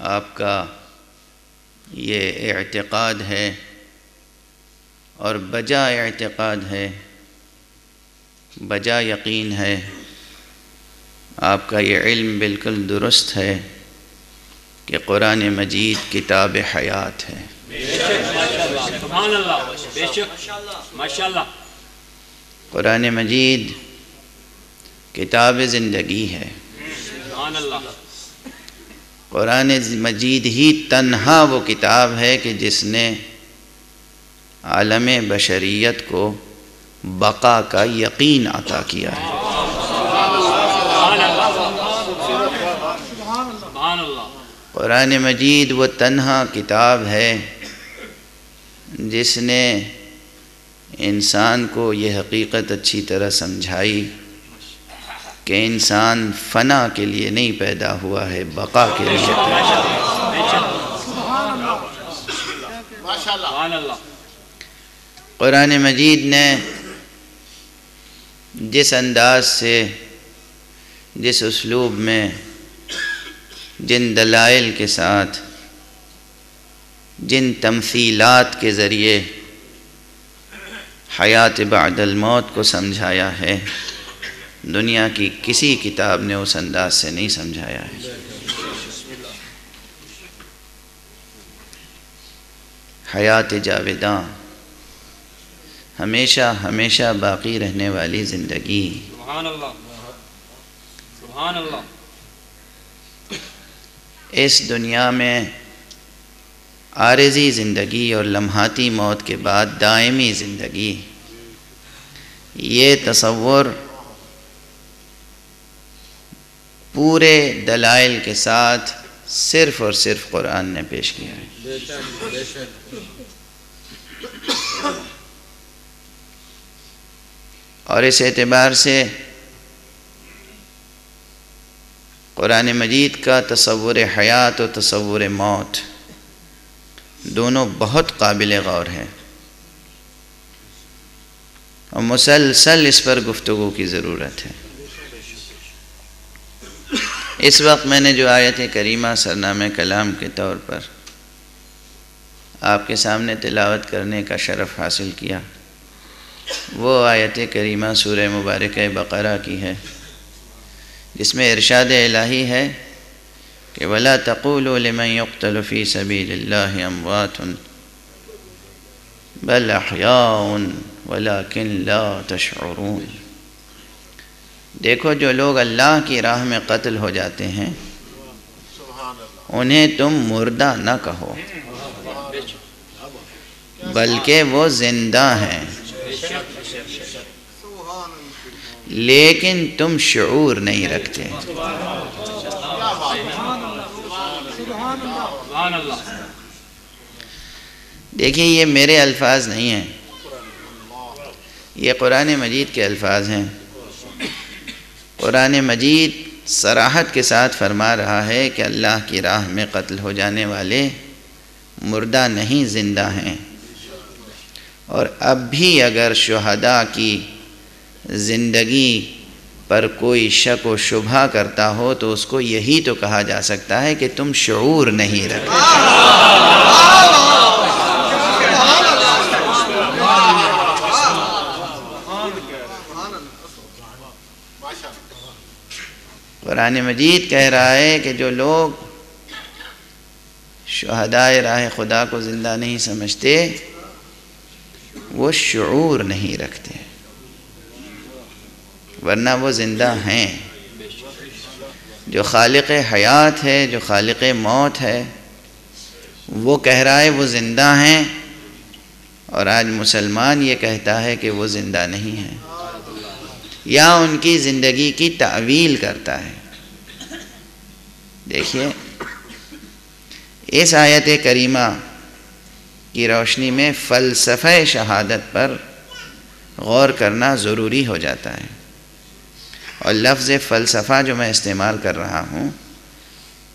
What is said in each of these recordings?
आपका ये एतक़ाद है और बजा एतक़ाद है बजा यकीन है आपका ये इल्म बिल्कुल दुरुस्त है कि कुरान मजीद किताब हयात है। कुरान मजीद किताब ज़िंदगी है। कुरान मजीद ही तन्हा वो किताब है कि जिसने आलम बशरीत को बका का यकीन अता किया है। कुरान मजीद वो तन्हा किताब है जिसने इंसान को ये हकीकत अच्छी तरह समझाई। कि इंसान फना के लिए नहीं पैदा हुआ है, बका के लिए। कुरान मजीद ने जिस अंदाज से, जिस उसलूब में, जिन दलाइल के साथ, जिन तमसीलात के ज़रिए हयात बादल मौत को समझाया है दुनिया की किसी किताब ने उस अंदाज से नहीं समझाया है। हयात जावेदा हमेशा हमेशा बाकी रहने वाली ज़िंदगी। इस दुनिया में आरजी ज़िंदगी और लम्हाती मौत के बाद दायमी ज़िंदगी। ये तसव्वुर पूरे दलाइल के साथ सिर्फ़ और सिर्फ़ कुरान ने पेश किया है। और इस एतबार से कुरान मजीद का तसवुर हयात और तसवुर मौत दोनों बहुत काबिल गौर है। और मुसलसल इस पर गुफ्तु की ज़रूरत है। इस वक्त मैंने जो आयत करीमा सरनाम कलाम के तौर पर आपके सामने तिलावत करने का शरफ़ हासिल किया, वो आयत करीमा सूर मुबारक बकरा की है, जिसमें इरशाद इलाही है कि वला तक़ूल लमन युक़्तल फ़ी सबीलिल्लाहि अमवात बल अहयाउन वलाकिन ला तशऊरून देखो जो लोग अल्लाह की राह में कत्ल हो जाते हैं उन्हें तुम मुर्दा न कहो। बल्कि वो ज़िंदा हैं। लेकिन तुम शूर नहीं रखते। देखिए ये मेरे अल्फाज नहीं हैं। ये कुरान मजीद के अल्फाज हैं। कुरान मजीद सराहत के साथ फरमा रहा है कि अल्लाह की राह में कत्ल हो जाने वाले मुर्दा नहीं, ज़िंदा हैं। और अब भी अगर शहदा की ज़िंदगी पर कोई शक व शुभा करता हो तो उसको यही तो कहा जा सकता है कि तुम शूर नहीं रखते। कुरान मजीद कह रहा है कि जो लोग शहदाय राह खुदा को ज़िंदा नहीं समझते, वो शूर नहीं रखते। वरना वो ज़िंदा हैं। जो खालिक हयात है, जो खालिक मौत है, वो कह रहा है वो ज़िंदा हैं और आज मुसलमान ये कहता है कि वो ज़िंदा नहीं है। या उनकी ज़िंदगी की तावील करता है। देखिए, इस आयत करीमा की रोशनी में फ़लसफ़ शहादत पर गौर करना ज़रूरी हो जाता है। और लफ्ज़ फ़लसफ़ा जो मैं इस्तेमाल कर रहा हूँ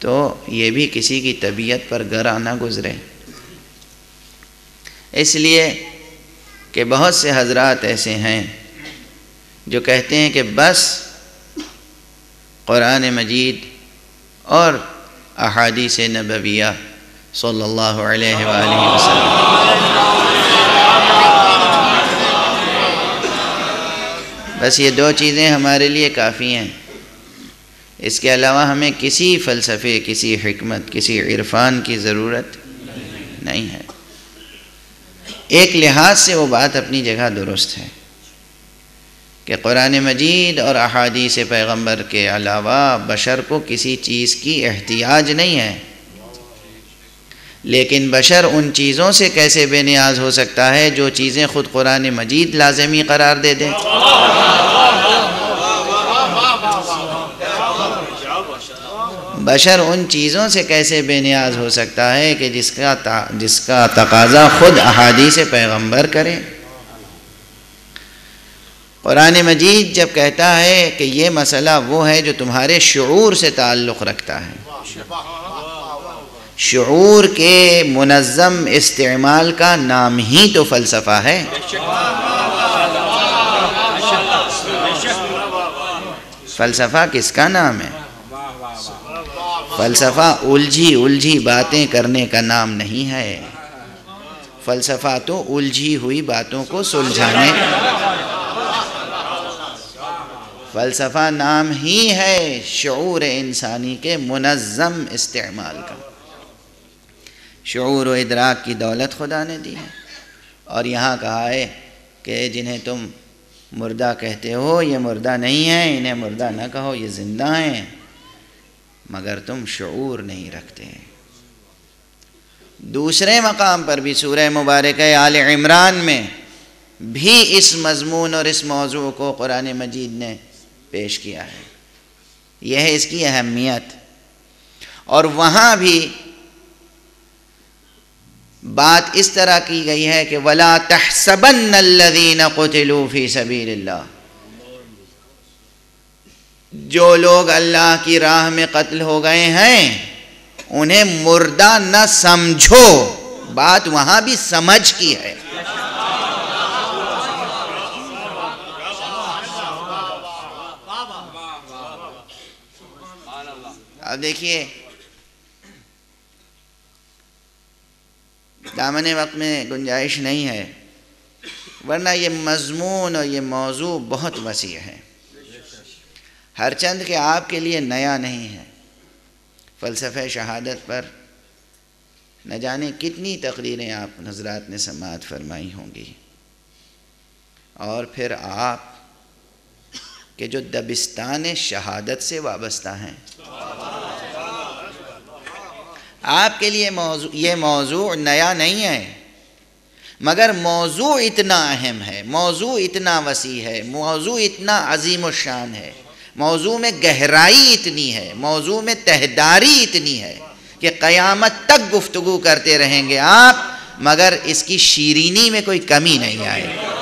तो ये भी किसी की तबीयत पर गर आना गुज़रे। इसलिए कि बहुत से हजरात ऐसे हैं जो कहते हैं कि बस कुरान मजीद और अहादीस नबविया सल्लल्लाहु अलैहि वसल्लम। बस ये दो चीज़ें हमारे लिए काफ़ी हैं। इसके अलावा हमें किसी फ़लसफ़े, किसी हमत किसी इरफान की ज़रूरत नहीं है। एक लिहाज से वो बात अपनी जगह दुरुस्त है। कि कुरान मजीद और अहादीस पैगंबर के अलावा बशर को किसी चीज़ की एहतियाज नहीं है। लेकिन बशर उन चीज़ों से कैसे बेनियाज हो सकता है जो चीज़ें ख़ुद कुरान मजीद लाजमी करार दे दें? बशर उन चीज़ों से कैसे बेनियाज हो सकता है कि जिसका जिसका तकाजा ख़ुद अहादीस पैगंबर करें? कुरान मजीद जब कहता है कि ये मसला वो है जो तुम्हारे शूर से ताल्लुक़ रखता है। शूर के मुनज़म इस्तेमाल का नाम ही तो फ़लसफ़ा है। फ़लसफ़ा किसका नाम है? फ़लसफ़ा उलझी उलझी बातें करने का नाम नहीं है। फ़लसफ़ा तो उलझी हुई बातों को सुलझाने फ़लसफ़ा नाम ही है शूर इंसानी के मुनज़म इस्तेमाल का। शूर इदराक की दौलत खुदा ने दी है। और यहाँ कहा है कि जिन्हें तुम मुर्दा कहते हो, ये मुर्दा नहीं है, इन्हें मुर्दा न कहो, ये ज़िंदा हैं। मगर तुम शूर नहीं रखते। हैं दूसरे मकाम पर भी सूरह मुबारक आल इमरान में भी इस मजमून और इस मौजू को कुरान मजीद ने पेश किया है। यह है इसकी अहमियत। और वहाँ भी बात इस तरह की गई है कि वला तहसबन अल्लदीन क़ुतिलू सबीलिल्लाह। जो लोग अल्लाह की राह में कत्ल हो गए हैं, उन्हें मुर्दा न समझो। बात वहाँ भी समझ की है। अब देखिए, दामन वक्त में गुंजाइश नहीं है, वरना ये मजमून और ये मौजू बहुत वसी है। हर चंद के आपके लिए नया नहीं है। फ़लसफ़ शहादत पर न जाने कितनी तकरीरें आप नजरात ने समात फरमाई होंगी। और फिर आप के जो दबिस्तान शहादत से वाबस्ता हैं। आपके लिए मौजू, ये मौजू नया नहीं है। मगर मौजू इतना अहम है, मौजू इतना वसी है, मौजू इतना अजीम शान है। मौजू में गहराई इतनी है, मौजू में तहदारी इतनी है कि क़यामत तक गुफ्तगु करते रहेंगे आप, मगर इसकी शीरीनी में कोई कमी नहीं आएगी।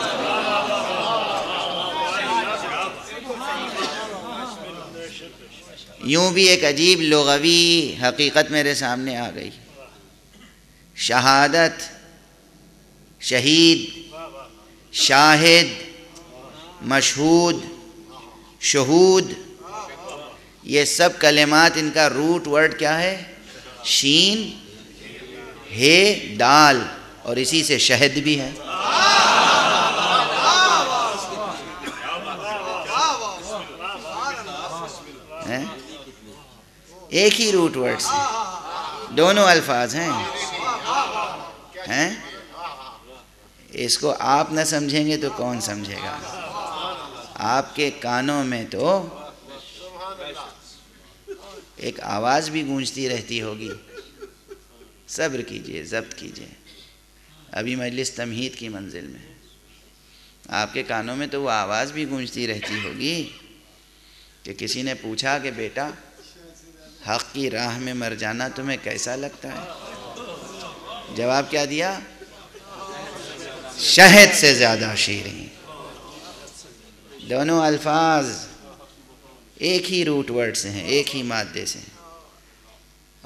यूँ भी एक अजीब लगवी हकीकत मेरे सामने आ गई। शहादत, शहीद, शाहिद, मशहूद, शहूद, ये सब कलेमात इनका रूट वर्ड क्या है? शीन, हे, दाल, और इसी से शहद भी है। एक ही रूट वर्ड से दोनों अल्फाज हैं। हैं? इसको आप न समझेंगे तो कौन समझेगा? आपके कानों में तो एक आवाज़ भी गूंजती रहती होगी। सब्र कीजिए, जब्त कीजिए। अभी मजलिस तमहीद की मंजिल में। आपके कानों में तो वो आवाज़ भी गूंजती रहती होगी कि किसी ने पूछा कि बेटा हक की राह में मर जाना तुम्हें कैसा लगता है? जवाब क्या दिया? शहद से ज़्यादा शीरी दोनों अल्फाज एक ही रूट वर्ड से हैं, एक ही मादे से हैं।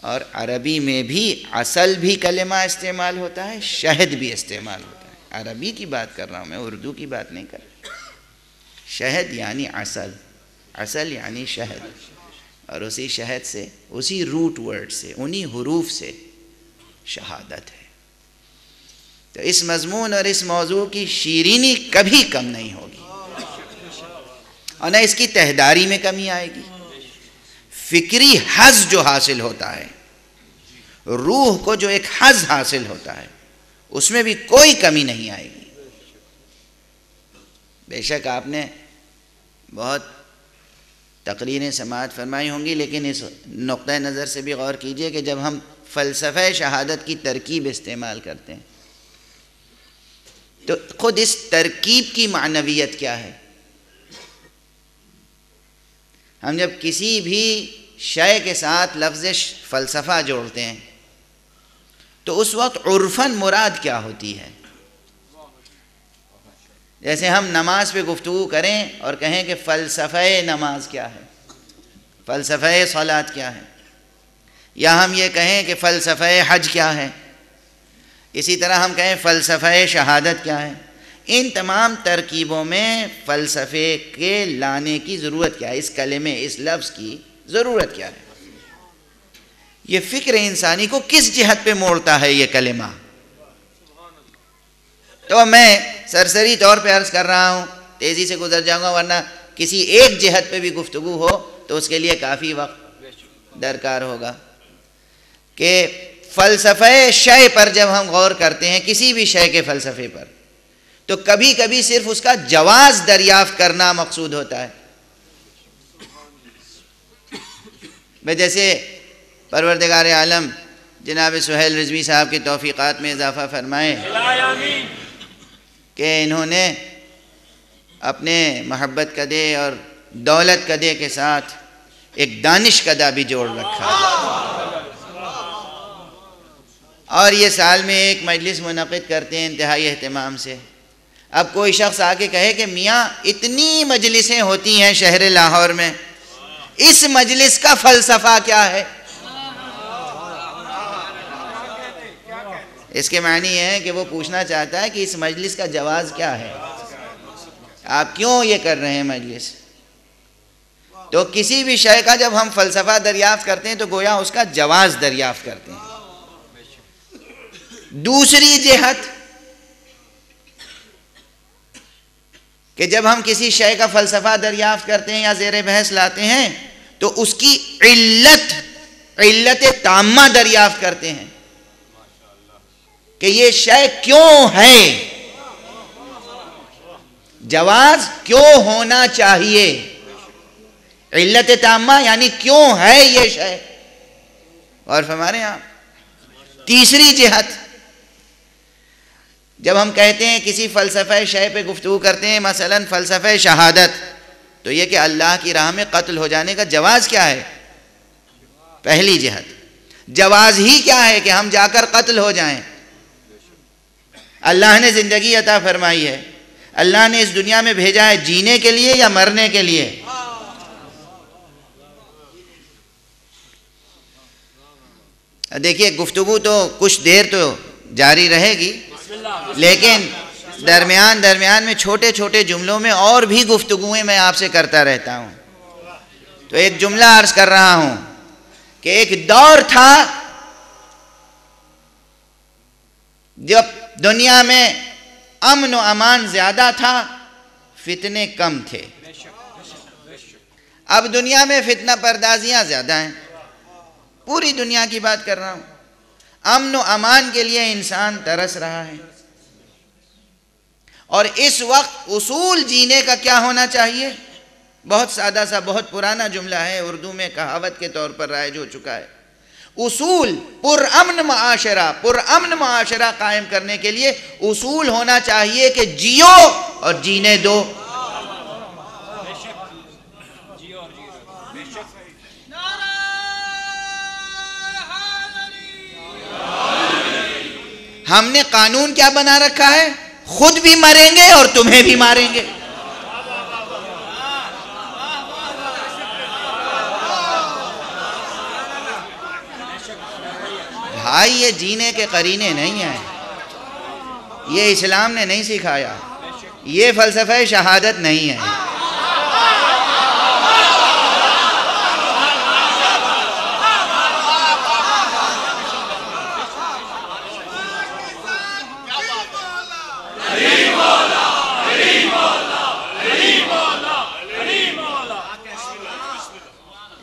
और अरबी में भी असल भी कलेमा इस्तेमाल होता है, शहद भी इस्तेमाल होता है। अरबी की बात कर रहा हूँ मैं, उर्दू की बात नहीं कर रहा। शहद यानी असल असल यानी शहद। और उसी शहद से, उसी रूट वर्ड से, उन्हीं हरूफ से शहादत है। तो इस मजमून और इस मौजू की शीरीनी कभी कम नहीं होगी। और न इसकी तहदारी में कमी आएगी। फिक्री हज जो हासिल होता है, रूह को जो एक हज हासिल होता है, उसमें भी कोई कमी नहीं आएगी। बेशक आपने बहुत तकरीरें समात फरमाई होंगी, लेकिन इस नुक़ नज़र से भी गौर कीजिए कि जब हम फ़लसफ़ शहादत की तरकीब इस्तेमाल करते हैं तो ख़ुद इस तरकीब की मानवीयत क्या है? हम जब किसी भी शय के साथ लफ्ज़ फ़लसफ़ा जोड़ते हैं तो उस वक्त उर्फन मुराद क्या होती है? जैसे हम नमाज़ पे गुफ्तु करें और कहें कि फ़लसफ़े नमाज़ क्या है? फ़लसफ़े सलात क्या है? या हम ये कहें कि फ़लसफ़े हज क्या है? इसी तरह हम कहें फ़लसफ़े शहादत क्या है? इन तमाम तरकीबों में फ़लसफ़े के लाने की ज़रूरत क्या है? इस कले में, इस लफ्ज़ की ज़रूरत क्या है? ये फ़िक्र इंसानी को किस जहत पे मोड़ता है ये कलेमा? तो मैं सरसरी तौर पे अर्ज़ कर रहा हूँ, तेज़ी से गुजर जाऊँगा, वरना किसी एक जहत पे भी गुफ्तु हो तो उसके लिए काफ़ी वक्त दरकार होगा। कि फ़लसफ़े शय पर जब हम गौर करते हैं, किसी भी शय के फ़लसफ़े पर तो कभी कभी सिर्फ़ उसका जवाज़ दरियाफ़ करना मकसूद होता है। मैं जैसे परवरदगार आलम, जनाब सुहेल रजवी साहब की तोफ़ीक़ात में इजाफ़ा फरमाए। कि इन्होंने अपने महब्बत कदे और दौलत कदे के साथ एक दानिश कदा भी जोड़ रखा। और ये साल में एक मजलिस मुनद करते हैं इंतहाई अहतमाम से। अब कोई शख्स आके कहे कि, मियाँ, इतनी मजलिसें होती हैं शहर लाहौर में, इस मजलिस का फ़लसफ़ा क्या है? इसके मानी है कि वो पूछना चाहता है कि इस मजलिस का जवाब क्या है? आप क्यों ये कर रहे हैं मजलिस? तो किसी भी शय का जब हम फ़लसफ़ा दरियाफ़्त करते हैं तो गोया उसका जवाब दरियाफ़्त करते हैं। दूसरी जेहत, कि जब हम किसी शय का फ़लसफ़ा दरियाफ़्त करते हैं या जेर बहस लाते हैं तो उसकी इल्लत इल्लत तामा दरियाफ़्त करते हैं। कि ये शय क्यों है? जवाज क्यों होना चाहिए? इल्लत तामा यानी क्यों है ये शय? और हमारे यहाँ तीसरी जिहत। जब हम कहते हैं किसी फ़लसफ़े शय पे गुफ्तु करते हैं, मसलन फ़लसफ़े शहादत तो ये कि अल्लाह की राह में कत्ल हो जाने का जवाज़ क्या है? पहली जहत। जवाज़ ही क्या है कि हम जाकर कत्ल हो जाएँ? अल्लाह ने ज़िंदगी अता फरमाई है। अल्लाह ने इस दुनिया में भेजा है जीने के लिए या मरने के लिए? देखिए, गुफ्तगु तो कुछ देर तो जारी रहेगी, लेकिन दरमियान दरमियान में छोटे छोटे जुमलों में और भी गुफ्तगुएँ मैं आपसे करता रहता हूँ। तो एक जुमला अर्ज़ कर रहा हूँ कि एक दौर था जब दुनिया में अमन अमान ज़्यादा था, फितने कम थे। अब दुनिया में फितना परदाजियाँ ज़्यादा हैं। पूरी दुनिया की बात कर रहा हूँ। अमन अमान के लिए इंसान तरस रहा है। और इस वक्त उसूल जीने का क्या होना चाहिए? बहुत सादा सा, बहुत पुराना जुमला है उर्दू में, कहावत के तौर पर राइज हो चुका है। उसूल, पुरअमन माशरा पुरअमन माशरा कायम करने के लिए उसूल होना चाहिए कि जियो और जीने दो। हमने कानून क्या बना रखा है? खुद भी मरेंगे और तुम्हें भी मारेंगे। भाई ये जीने के करीने नहीं हैं। ये इस्लाम ने नहीं सिखाया। ये फ़लसफ़ा शहादत नहीं है।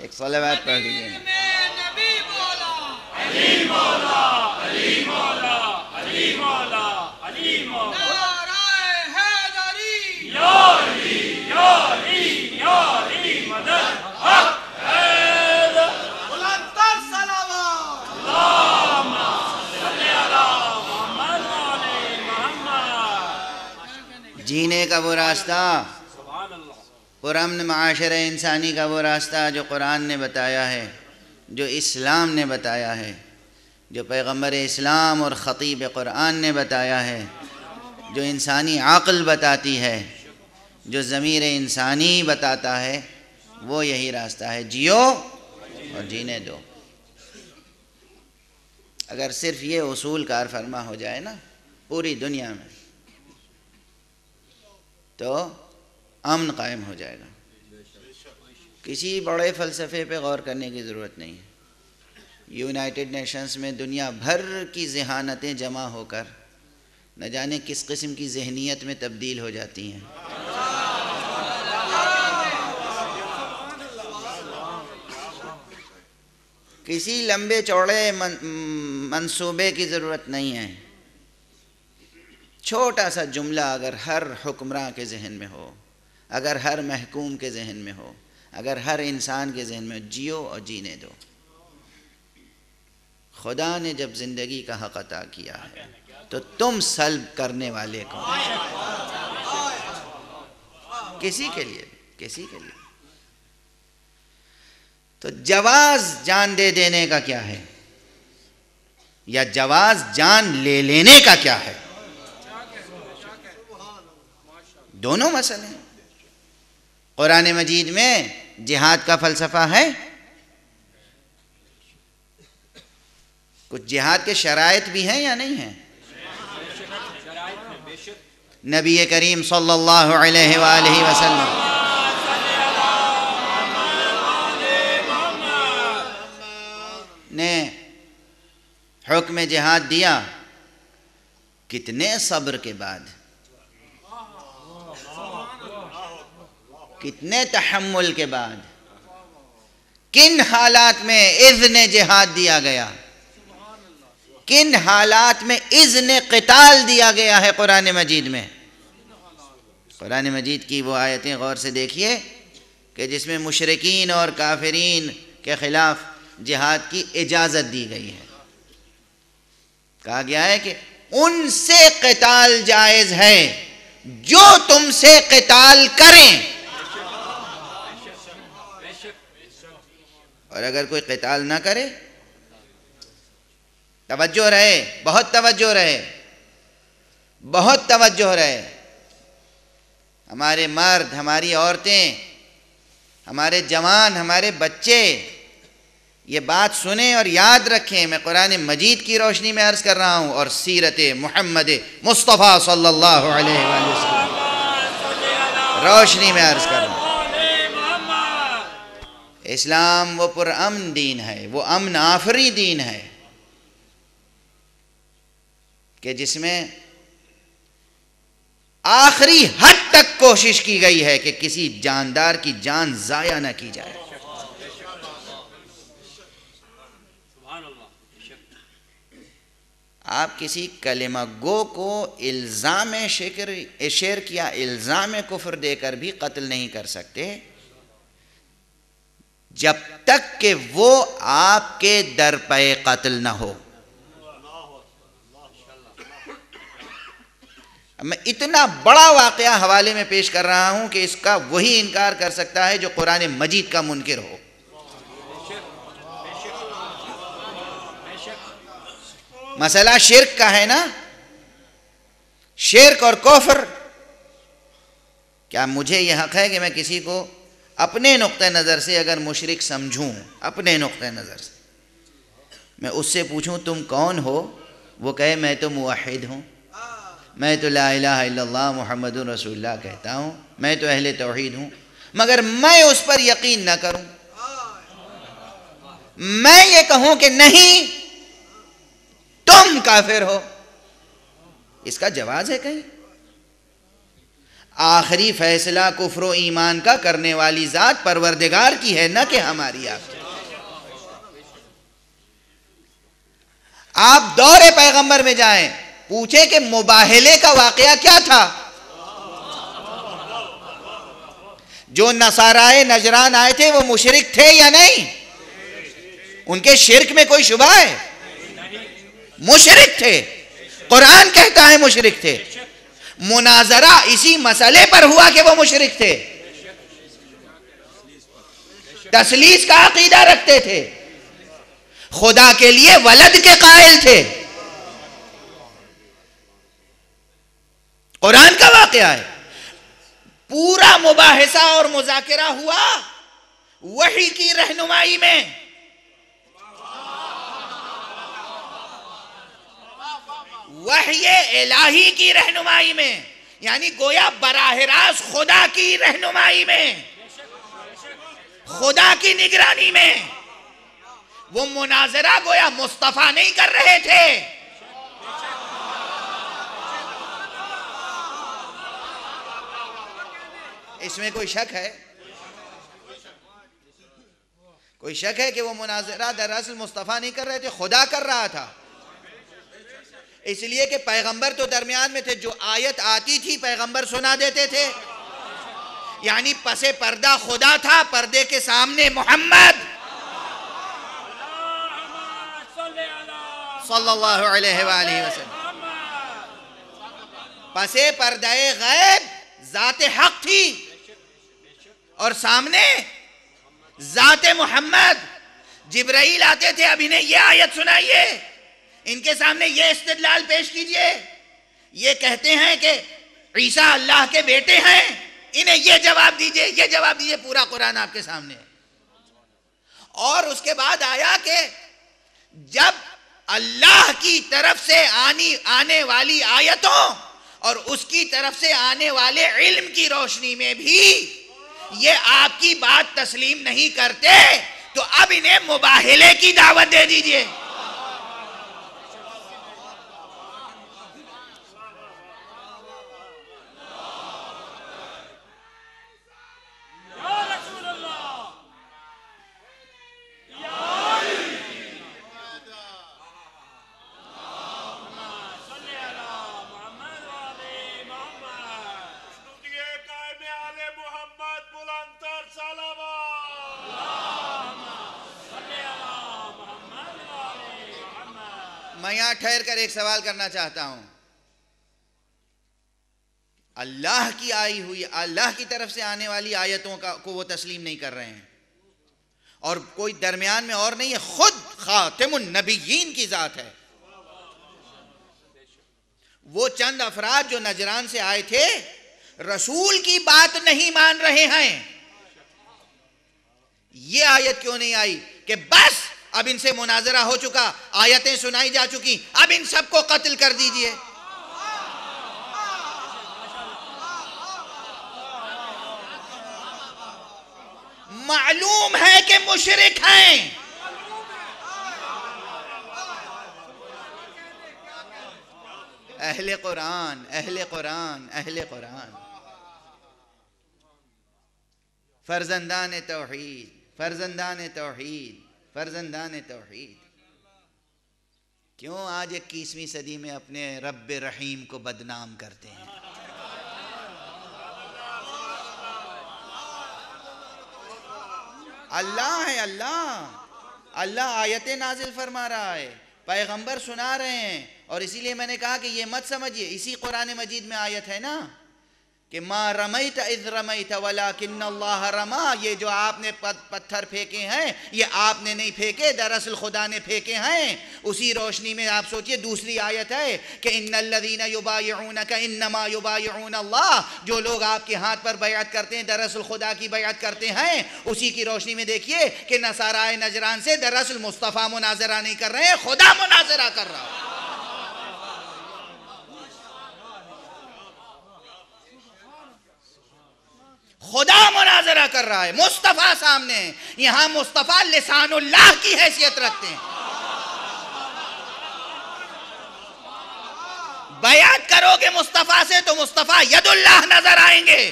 एक सलावात पढ़ दीजिए जीने का वो रास्ता, पुरमन माशर इंसानी का वो रास्ता जो कुरान ने बताया है, जो इस्लाम ने बताया है, जो पैगंबर इस्लाम और ख़तीब कुरान ने बताया है, जो इंसानी अक़ल बताती है। जो ज़मीर इंसानी बताता है, वो यही रास्ता है, जियो और जीने दो। अगर सिर्फ़ ये उसूल कार फरमा हो जाए ना, पूरी दुनिया में तो अमन कायम हो जाएगा। किसी बड़े फ़लसफ़े पे गौर करने की ज़रूरत नहीं है। यूनाइटेड नेशंस में दुनिया भर की जहानतें जमा होकर, न जाने किस किस्म की जहनीत में तब्दील हो जाती हैं। किसी लंबे चौड़े मंसूबे की ज़रूरत नहीं है। छोटा सा जुमला अगर हर हुक्मरान के जहन में हो, अगर हर महकूम के जहन में हो, अगर हर इंसान के जहन में हो, जियो और जीने दो। खुदा ने जब ज़िंदगी का हक अता किया है तो तुम सल्ब करने वाले कौन किसी के लिए, किसी के लिए। तो जवाज जान दे देने का क्या है? या जवाज जान ले लेने का क्या है? दोनों मसले हैं। कुरान मजीद में जिहाद का फ़लसफ़ा है। कुछ जिहाद के शराइत भी हैं या नहीं हैं? नबी करीम सल्लल्लाहु अलैहि वसल्लम। हुक्म जिहाद दिया, कितने सब्र के बाद? कितने तहमुल के बाद? किन हालात में इज़्न जिहाद दिया गया? किन हालात में इज़्न क़ताल दिया गया है कुरान मजीद में? कुरान मजीद की वो आयतें गौर से देखिए कि जिसमें मुशरकिन और काफिरीन के ख़िलाफ़ जिहाद की इजाज़त दी गई है। कहा गया है कि उनसे कताल जायज़ है, जो तुमसे कताल करें। और अगर कोई कताल ना करे, तवज्जो रहे, बहुत तवज्जो रहे, बहुत तवज्जो रहे। हमारे मर्द, हमारी औरतें, हमारे जवान, हमारे बच्चे ये बात सुने और याद रखें, मैं कुरान मजीद की रोशनी में अर्ज़ कर रहा हूँ और सीरत मोहम्मद मुस्तफ़ा सल्लल्लाहु अलैहि वसल्लम रोशनी में अर्ज़ कर रहा हूँ। इस्लाम वो पुरअमन दीन है, वो अमन आफरी दीन है कि जिसमें आखिरी हद तक कोशिश की गई है कि किसी जानदार की जान जाया ना की जाए। आप किसी कलिमा गो को इल्ज़ाम शिकर, शेर किया इल्ज़ाम कुफर देकर भी कत्ल नहीं कर सकते। जब तक कि वो आपके दर पे कत्ल न हो। मैं इतना बड़ा वाक़ हवाले में पेश कर रहा हूँ कि इसका वही इनकार कर सकता है जो कुरान मजीद का मुनकर हो। मसला शिरक का है ना? शिरक और कोफर। क्या मुझे यह हक है कि मैं किसी को अपने नुक़ नज़र से अगर मुशरक समझूं, अपने नुक़ नज़र से? मैं उससे पूछूँ, तुम कौन हो? वो कहे, मैं तो मुवाहिद हूँ। मैं तो ला मुहम्मद रसूलुल्लाह कहता हूँ। मैं तो अहले तोहीद हूँ। मगर मैं उस पर यकीन न करूँ। मैं ये कहूँ कि नहीं तुम काफिर हो। इसका जवाब है कहीं। आखिरी फैसला कुफर ईमान का करने वाली ज़ात परवरदिगार की है, ना कि हमारी आपकी आप दौरे पैगंबर में जाएँ, पूछे कि मुबाहले का वाकया क्या था? जो नसाराए, नजरान आए थे, वो मुशरक थे या नहीं? उनके शिरक में कोई शुबा है? मुशरक थे। कुरान कहता है मुशरक थे। मुनाजरा इसी मसले पर हुआ कि वो मुशरक थे। तसलीस का अकीदा रखते थे। खुदा के लिए वलद के कायल थे। कुरान का वाक़ है। पूरा मुबाहिसा और मुजाकरा हुआ वही की रहनुमाई में। वही इलाही की रहनुमाई में, यानी गोया बराह रास्त खुदा की रहनुमाई में, खुदा की निगरानी में, वो मुनाजरा गोया मुस्तफ़ा नहीं कर रहे थे। इसमें कोई शक है? कोई शक है कि वो मुनाजरा दरअसल मुस्तफ़ा नहीं कर रहे थे, खुदा कर रहा था? इसलिए कि पैगंबर तो दरमियान में थे, जो आयत आती थी, पैगंबर सुना देते थे। यानी पसे पर्दा खुदा था, पर्दे के सामने मोहम्मद। पसे पर्दे गैब, जाते हक थी। और सामने जाते मोहम्मद। जिब्राइल आते थे, अभी ने ये आयत सुनाइए। इनके सामने ये इस्तदलाल पेश कीजिए। ये कहते हैं कि ईसा अल्लाह के बेटे हैं। इन्हें ये जवाब दीजिए, ये जवाब दीजिए पूरा कुरान आपके सामने। और उसके बाद आया कि जब अल्लाह की तरफ़ से आनी, आने वाली आयतों और उसकी तरफ़ से आने वाले इल्म की रोशनी में भी ये आपकी बात तस्लीम नहीं करते तो अब इन्हें मुबाहले की दावत दे दीजिए। ठहर कर एक सवाल करना चाहता हूँ। अल्लाह की आई हुई, अल्लाह की तरफ़ से आने वाली आयतों का, को वो तस्लीम नहीं कर रहे हैं। और कोई दरमियान में और नहीं है, खुद खातिमुन नबीन की जात है। वो चंद अफराद जो नजरान से आए थे, रसूल की बात नहीं मान रहे हैं। ये आयत क्यों नहीं आई कि बस अब इनसे मुनाजरा हो चुका, आयतें सुनाई जा चुकी, अब इन सबको कत्ल कर दीजिए। मालूम है कि मुशरिक हैं। अहले कुरान अहले कुरान अहले कुरान। फर्जंदान तोहीद फर्जंदान तोहीद। फर्जंदान तोहीद। क्यों आज इक्कीसवीं सदी में अपने रब रहीम को बदनाम करते हैं? अल्लाह है, अल्लाह। अल्लाह आयतें नाजिल फरमा रहा है, पैगंबर सुना रहे हैं, और इसीलिए मैंने कहा कि ये मत समझिए, इसी कुरान मजीद में आयत है ना? कि माँ रमई इज़ रमई वला किन्नल्लाह रमा। ये जो आपने पत्थर फेंके हैं, ये आपने नहीं फेंके, दरअसल खुदा ने फेंके हैं। उसी रोशनी में आप सोचिए, दूसरी आयत है कि इन्नल्लज़ीना युबायऊन का इन्नमा युबायऊन अल्लाह। जो लोग आपके हाथ पर बयात करते हैं, दरअसल खुदा की बयात करते हैं, उसी की रोशनी में देखिए कि नसाराए नजरान से दरअसल मुस्तफ़ा मुनाजरा नहीं कर रहे हैं, खुदा मुनाजरा कर रहा है। खुदा मुनाजरा कर रहा है। मुस्तफ़ा सामने। है यहाँ मुस्तफ़ा लिसानुल्लाह की हैसियत रखते हैं। बयात करोगे मुस्तफ़ा से तो मुस्तफ़ा यदुल्लाह नज़र आएँगे।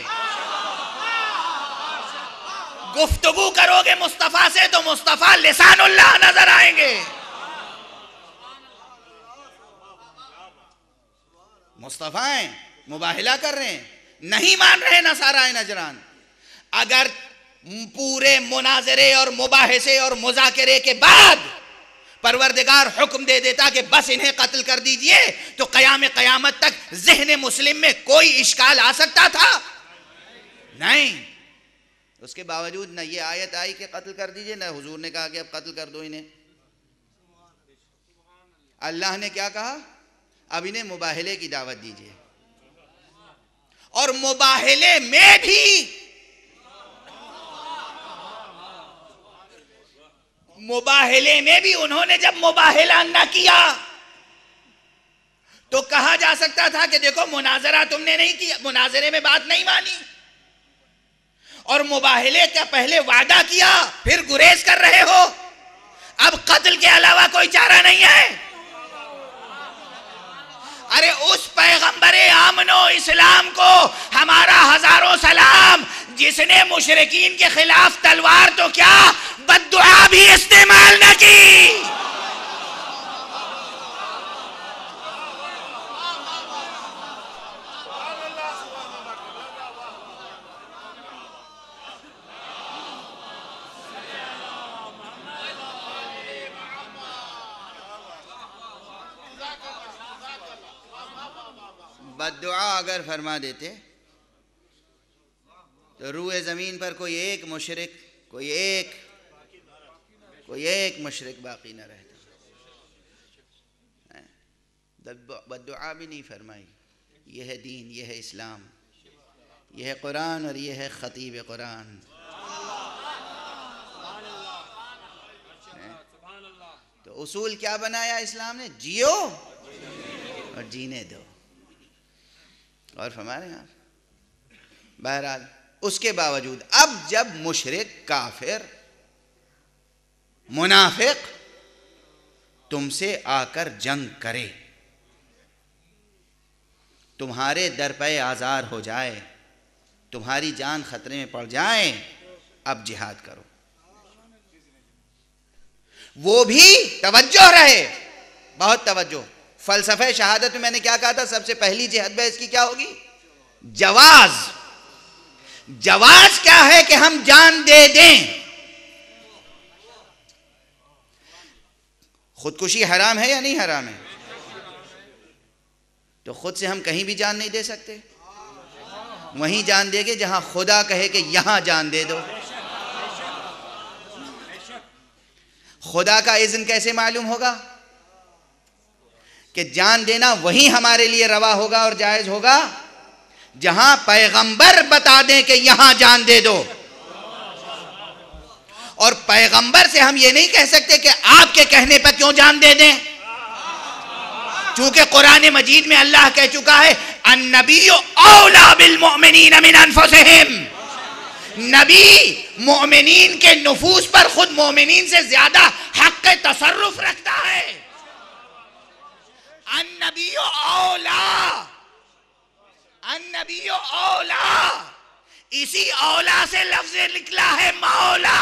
गुफ्तगु करोगे मुस्तफ़ा से तो मुस्तफ़ा लिसानुल्लाह नज़र आएँगे। मुस्तफ़ा मुबाहिला कर रहे हैं। नहीं मान रहे नसारा नजरान। अगर पूरे मुनाजरे और मुबाहसे और मुजाकरे के बाद परवरदिगार हुक्म दे देता कि बस इन्हें कत्ल कर दीजिए तो कयाम कयामत तक जहन मुस्लिम में कोई इश्काल आ सकता था? नहीं। उसके बावजूद न ये आयत आई कि कत्ल कर दीजिए, न हुजूर ने कहा कि अब कत्ल कर दो इन्हें। अल्लाह ने क्या कहा? अब इन्हें मुबाहले की दावत दीजिए। और मुबाहले में भी मुबाहले में भी उन्होंने जब मुबाहला न किया तो कहा जा सकता था कि देखो मुनाजरा तुमने नहीं किया, मुनाजरे में बात नहीं मानी। और मुबाहले का पहले वादा किया, फिर गुरेज कर रहे हो। अब कत्ल के अलावा कोई चारा नहीं है। अरे उस पैगंबर आमनो इस्लाम को हमारा हज़ारों सलाम जिसने मुशरकिन के खिलाफ तलवार तो क्या? बदुआ भी इस्तेमाल न की। बदुआ अगर फरमा देते तो रूए ज़मीन पर कोई एक मशरक, कोई एक कोई एक मशरक बाकी न रहता। बदुआ भी नहीं फरमाई। यह है दीन, यह है इस्लाम, यह है कुरान और यह है ख़तीब कुरान। तो उसूल क्या बनाया इस्लाम ने? जियो और जीने दो। और फरमा रहे हैं आप। बहरहाल उसके बावजूद, अब जब मुशरक, काफिर, मुनाफिक तुमसे आकर जंग करे, तुम्हारे दर पे आज़ार हो जाए, तुम्हारी जान खतरे में पड़ जाए, अब जिहाद करो। वो भी तवज्जो रहे, बहुत तवज्जो। फलसफे शहादत में मैंने क्या कहा था, सबसे पहली जिहद इसकी क्या होगी? जवाज। जवाज क्या है कि हम जान दे दें? खुदकुशी हराम है या नहीं हराम है? तो खुद से हम कहीं भी जान नहीं दे सकते। वहीं जान देंगे जहाँ खुदा कहे कि यहाँ जान दे दो। खुदा का इज़्न कैसे मालूम होगा? कि जान देना वही हमारे लिए रवा होगा और जायज़ होगा? जहाँ पैगंबर बता दें कि यहाँ जान दे दो। और पैगंबर से हम ये नहीं कह सकते कि आपके कहने पर क्यों जान दे दें। चूँकि कुरान मजीद में अल्लाह कह चुका है नबी मोमिनीन के नफूस पर खुद मोमिनीन से ज़्यादा हक तसरुफ रखता है। नबी औला औला इसी औला से लफ्ज निकला है मौला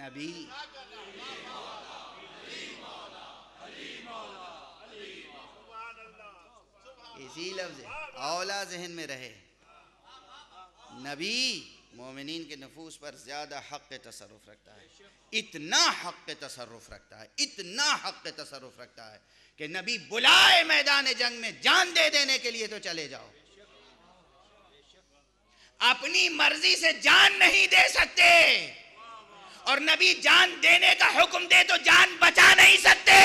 नबी इसी लफ्ज औला जहन में रहे। नबी मोमिन के नफूस पर ज़्यादा हक तसरुफ़ रखता है। इतना हक तसरुफ़ रखता है, इतना हक तसरुफ़ रखता है कि नबी बुलाए मैदान जंग में, जान दे देने के लिए तो चले जाओ। अपनी मर्ज़ी से जान नहीं दे सकते। और नबी जान देने का हुक्म दे तो जान बचा नहीं सकते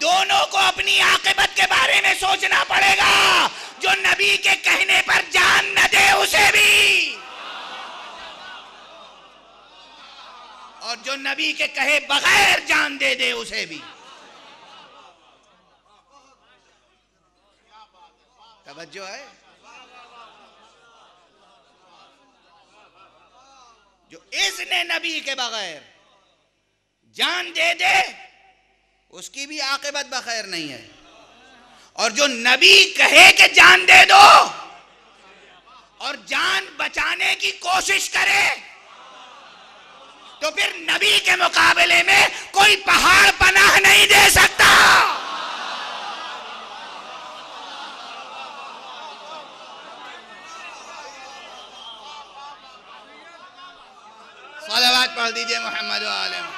दोनों को अपनी आकिबत के बारे में सोचना पड़ेगा, जो नबी के कहने पर जान न दे उसे भी। और जो नबी के कहे बगैर जान दे दे उसे भी। तवज्जो है? जो इसने नबी के बगैर जान दे दे उसकी भी आकिबत बखैर नहीं है। और जो नबी कहे कि जान दे दो, और जान बचाने की कोशिश करे तो फिर नबी के मुकाबले में कोई पहाड़ पनाह नहीं दे सकता। सलावात पढ़ दीजिए मोहम्मद आलम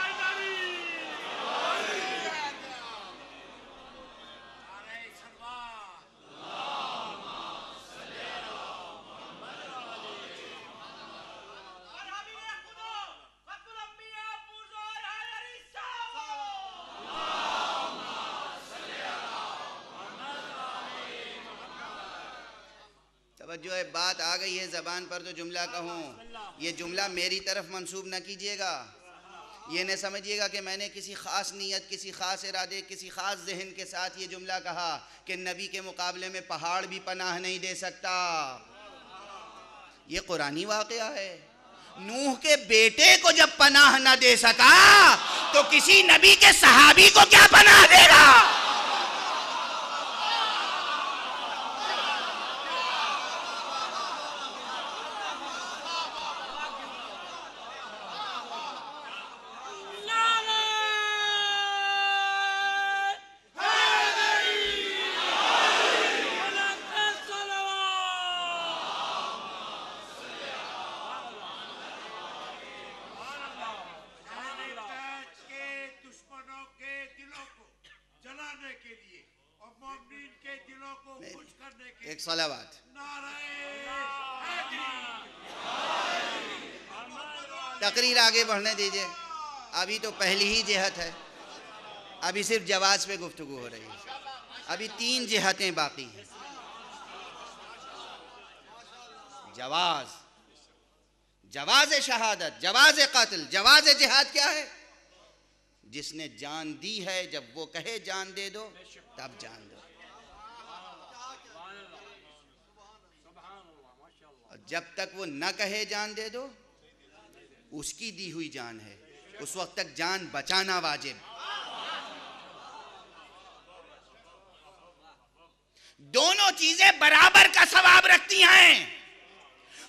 जो है, बात आ गई है ज़बान पर तो जुमला कहूँ, ये जुमला मेरी तरफ़ मंसूब न कीजिएगा। ये न समझिएगा कि मैंने किसी ख़ास नीयत, किसी ख़ास इरादे, किसी ख़ास जहन के साथ ये जुमला कहा कि नबी के मुकाबले में पहाड़ भी पनाह नहीं दे सकता। ये कुरानी वाक़ है। नूह के बेटे को जब पनाह ना दे सका तो किसी नबी के सहाबी को क्या पनाह देगा एक सलावात तकरीर आगे बढ़ने दीजिए। अभी तो पहली ही जहत है। अभी सिर्फ़ जवाज पे गुफ्तु हो रही है। अभी तीन जहतें बाकी हैं। जवाज। जवाज शहादत, जवाज कत्ल, जवाज जिहाद क्या है? जिसने जान दी है, जब वो कहे जान दे दो, तब जान दो। जब तक वो न कहे जान दे दो उसकी दी हुई जान है। उस वक्त तक जान बचाना वाजिब। दोनों चीज़ें बराबर का सवाब रखती हैं।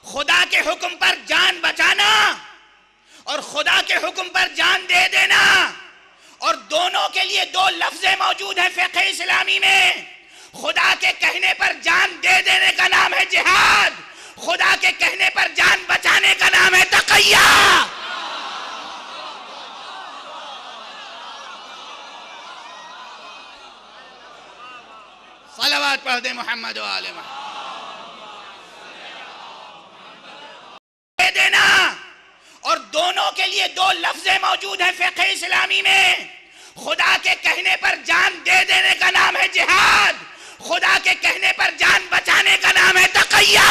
खुदा के हुक्म पर जान बचाना और खुदा के हुक्म पर जान दे देना। और दोनों के लिए दो लफ्जे मौजूद हैं फिक इस्लामी में। खुदा के कहने पर जान दे देने का नाम है जिहाद। खुदा के कहने पर जान बचाने का नाम है तकैया। सलावात पढ़ दे मोहम्मद वाले दे देना। और दोनों के लिए दो लफ्जे मौजूद हैं फिक इस्लामी में। खुदा के कहने पर जान दे देने का नाम है जिहाद। खुदा के कहने पर जान बचाने का नाम है तकैया।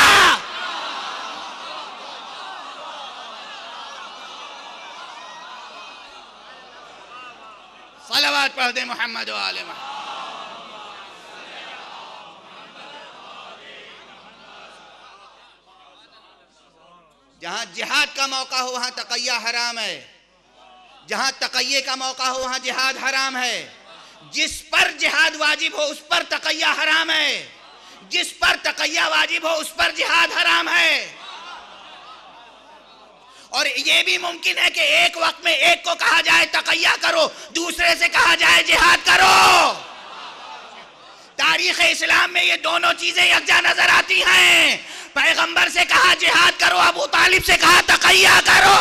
सलावात पढ़ दे मोहम्मद वाले जहाँ जिहाद का मौका हो, वहाँ तकैया हराम है। जहाँ तकैये का मौका हो, वहाँ जिहाद हराम है। जिस पर जिहाद वाजिब हो, उस पर तकैया हराम है। जिस पर तकैया वाजिब हो, उस पर जिहाद हराम है। और ये भी मुमकिन है कि एक वक्त में एक को कहा जाए तकैया करो, दूसरे से कहा जाए जिहाद करो। तारीख इस्लाम में ये दोनों चीज़ें यकजा नज़र आती हैं। पैगंबर से कहा जिहाद करो, अबू तालिब से कहा तकैया करो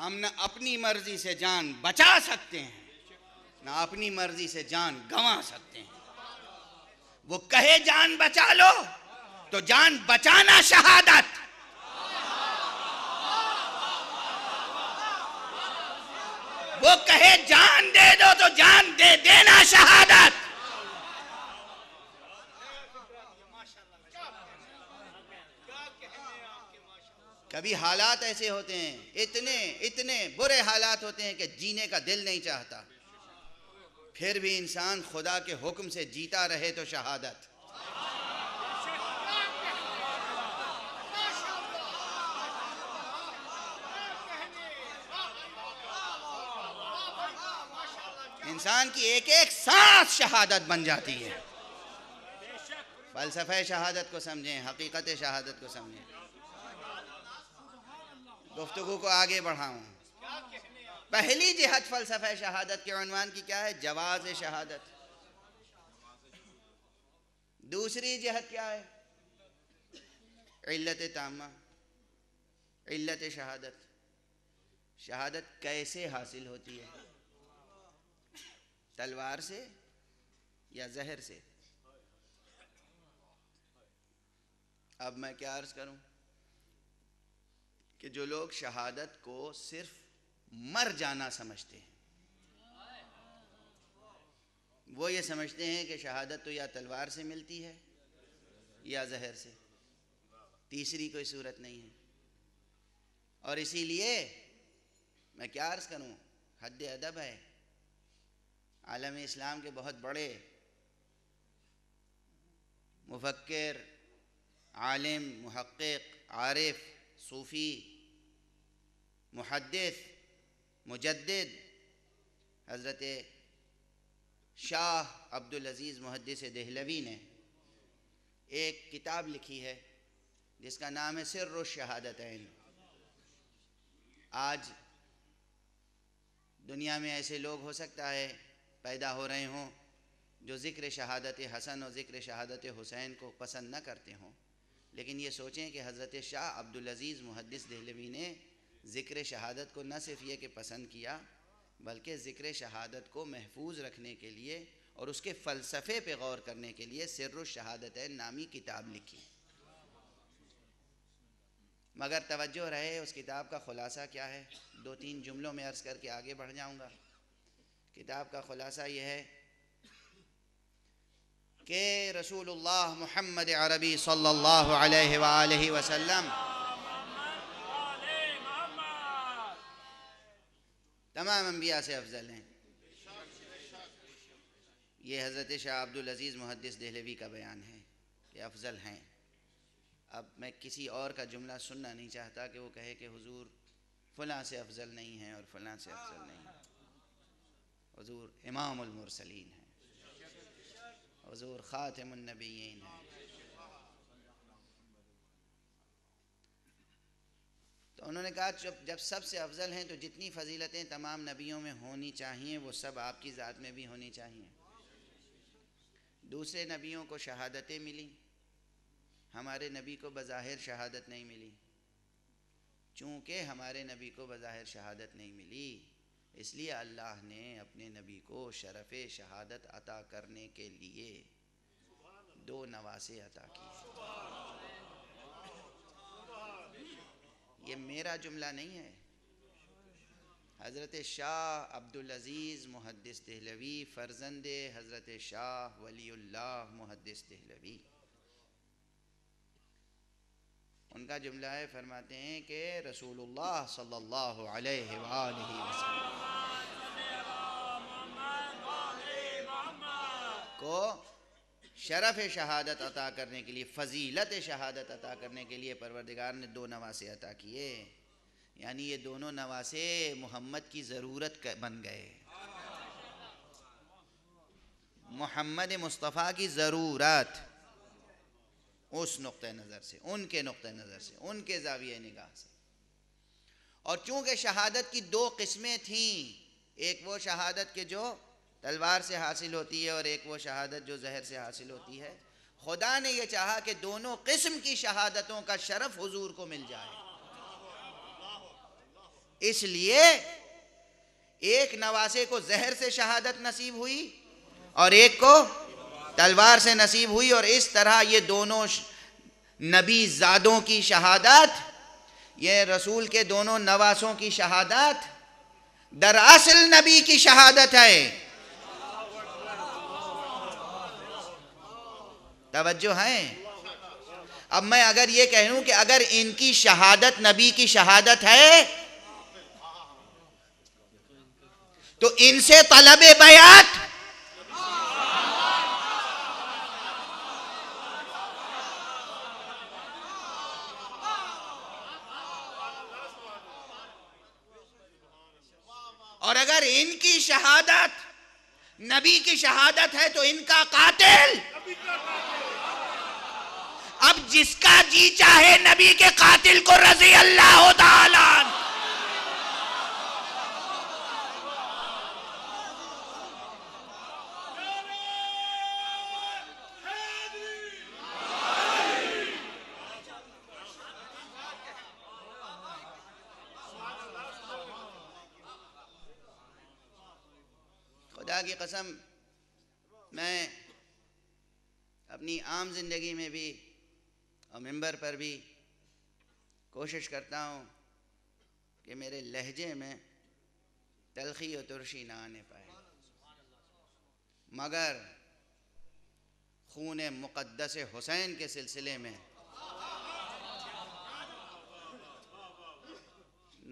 हम न अपनी मर्ज़ी से जान बचा सकते हैं, ना अपनी मर्ज़ी से जान गंवा सकते हैं। वो कहे जान बचा लो तो जान बचाना शहादत। वो कहे जान दे दो तो जान दे देना शहादत। कभी हालात ऐसे होते हैं, इतने इतने बुरे हालात होते हैं कि जीने का दिल नहीं चाहता। फिर भी इंसान खुदा के हुक्म से जीता रहे तो शहादत। इंसान की एक एक सांस शहादत बन जाती है। फलसफे शहादत को समझें, हकीकत शहादत को समझें। गुफ्तगु को आगे बढ़ाऊं। पहली जिहद फलसफा शहादत के अनवान की क्या है? जवाज शहादत। दूसरी जिहद क्या है? इल्लत तामा इल्लत शहादत। शहादत कैसे हासिल होती है? तलवार से या जहर से? अब मैं क्या अर्ज़ करूँ? कि जो लोग शहादत को सिर्फ़ मर जाना समझते हैं। वो ये समझते हैं कि शहादत तो या तलवार से मिलती है या जहर से। तीसरी कोई सूरत नहीं है। और इसीलिए मैं क्या अर्ज़ करूँ? हद अदब है। आलम इस्लाम के बहुत बड़े मुफक्र आलिम महक़ आरिफ, सूफ़ी मुहदस मुजद्दिद, हज़रत शाह अब्दुल अज़ीज़ मुहदस दहलवी ने एक किताब लिखी है, जिसका नाम है सिर शहादतैन। आज दुनिया में ऐसे लोग हो सकता है, पैदा हो रहे हों, जो ज़िक्र शहादत हसन और ज़िक्र शहादत हुसैन को पसंद न करते हों। लेकिन ये सोचें कि हज़रत शाह अब्दुल अज़ीज़ मुहदस दहलवी ने ज़िक्र शहादत को न सिर्फ़ ये कि पसंद किया, बल्कि ज़िक्र शहादत को महफूज रखने के लिए और उसके फ़लसफ़े पे गौर करने के लिए सिर शहादत नामी किताब लिखी। मगर तवज्जो रहे, उस किताब का ख़ुलासा क्या है? दो तीन जुमलों में अर्ज़ करके आगे बढ़ जाऊँगा। किताब का ख़ुलासा यह है कि रसूलुल्लाह मुहम्मद अरबी सल्लल्लाहु अलैहि वसल्लम तमाम अम्बिया से अफजल हैं। ये हज़रत शाह अब्दुल अज़ीज़ मुहदस दहलवी का बयान है कि अफजल हैं। अब मैं किसी और का जुमला सुनना नहीं चाहता कि वो कहे कि हुजूर फ़लाँ से अफजल नहीं है और फ़लाँ से अफजल नहीं है। हजूर इमामसलीन है। हजूर ख़ातमनबीन है। तो उन्होंने कहा, जब जब सबसे अफजल हैं तो जितनी फजीलतें तमाम नबियों में होनी चाहिए, वो सब आपकी ज़ात में भी होनी चाहिए. दूसरे नबियों को शहादतें मिली, हमारे नबी को बज़ाहिर शहादत नहीं मिली। चूँकि हमारे नबी को बज़ाहिर शहादत नहीं मिली, इसलिए अल्लाह ने अपने नबी को शरफ़ शहादत अता करने के लिए दो नवासे अता किए ये मेरा जुमला नहीं है। हज़रत शाह अब्दुल अज़ीज़ मुहदस दहलवी, फ़र्जंद हज़रत शाह वलील्लाह मुहदस दहलवी। उनका जुमला है, फरमाते हैं कि रसूलुल्लाह सल्लल्लाहु अलैहि को शरफ़ शहादत अता करने के लिए, फ़जीलत शहादत अता करने के लिए परवरदिगार ने दो नवासे अता किए। यानी ये दोनों नवासे मोहम्मद की ज़रूरत बन गए। मोहम्मद मुस्तफ़ा की ज़रूरत उस नुक़ नज़र से, उनके नुक़ नज़र से, उनके जाविय निगाह से। और चूँकि शहादत की दो किस्में थीं, एक वो शहादत के जो तलवार से हासिल होती है और एक वो शहादत जो जहर से हासिल होती है। खुदा ने यह चाहा कि दोनों किस्म की शहादतों का शरफ हुजूर को मिल जाए। इसलिए एक नवासे को जहर से शहादत नसीब हुई और एक को तलवार से नसीब हुई और इस तरह ये दोनों नबी ज़ादों की शहादत, ये रसूल के दोनों नवासों की शहादत दरअसल नबी की शहादत है। तवज्जो है। अब मैं अगर ये कहूँ कि अगर इनकी शहादत, नबी की शहादत है तो इनसे तलब बयात और अगर इनकी शहादत, नबी की शहादत है तो इनका कातिल। अब जिसका जी चाहे नबी के कातिल को रज़ी अल्लाह ताला। खुदा की कसम, मैं अपनी आम ज़िंदगी में भी और मेंबर पर भी कोशिश करता हूँ कि मेरे लहजे में तलखी और तुरशी ना आने पाए। मगर खून मुक़दस हुसैन के सिलसिले में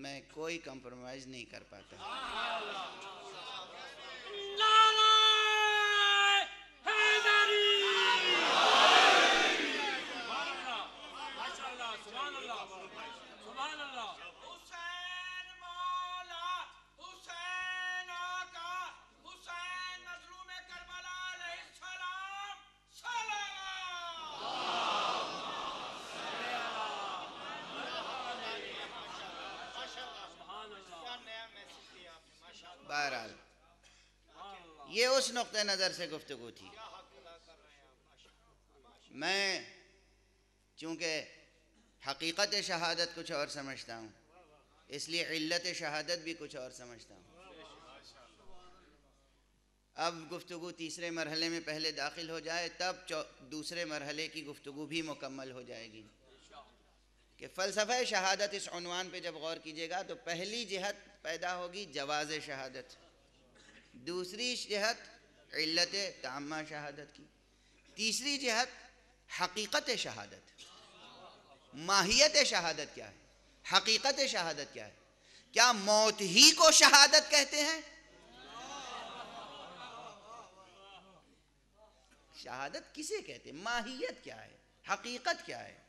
मैं कोई कंप्रोमाइज़ नहीं कर पाता। ये उस नुक़ नज़र से गुफ्तु थी। मैं चूँकि हकीकत शहादत कुछ और समझता हूँ, इसलिए इल्लत शहादत भी कुछ और समझता हूँ। अब गुफ्तु तीसरे मरहले में पहले दाखिल हो जाए, तब दूसरे मरहले की गुफ्तु भी मुकम्मल हो जाएगी। कि फ़लसफ़ा शहादत इस अनवान पे जब गौर कीजिएगा तो पहली जहत पैदा होगी जवाज़ शहादत। दूसरी जहत इल्लत तामा शहादत की। तीसरी जहत हकीकत शहादत। माहियत शहादत क्या है? हकीकत शहादत क्या है? क्या मौत ही को शहादत कहते हैं? शहादत किसे कहते हैं? माहियत क्या है? हकीकत क्या है?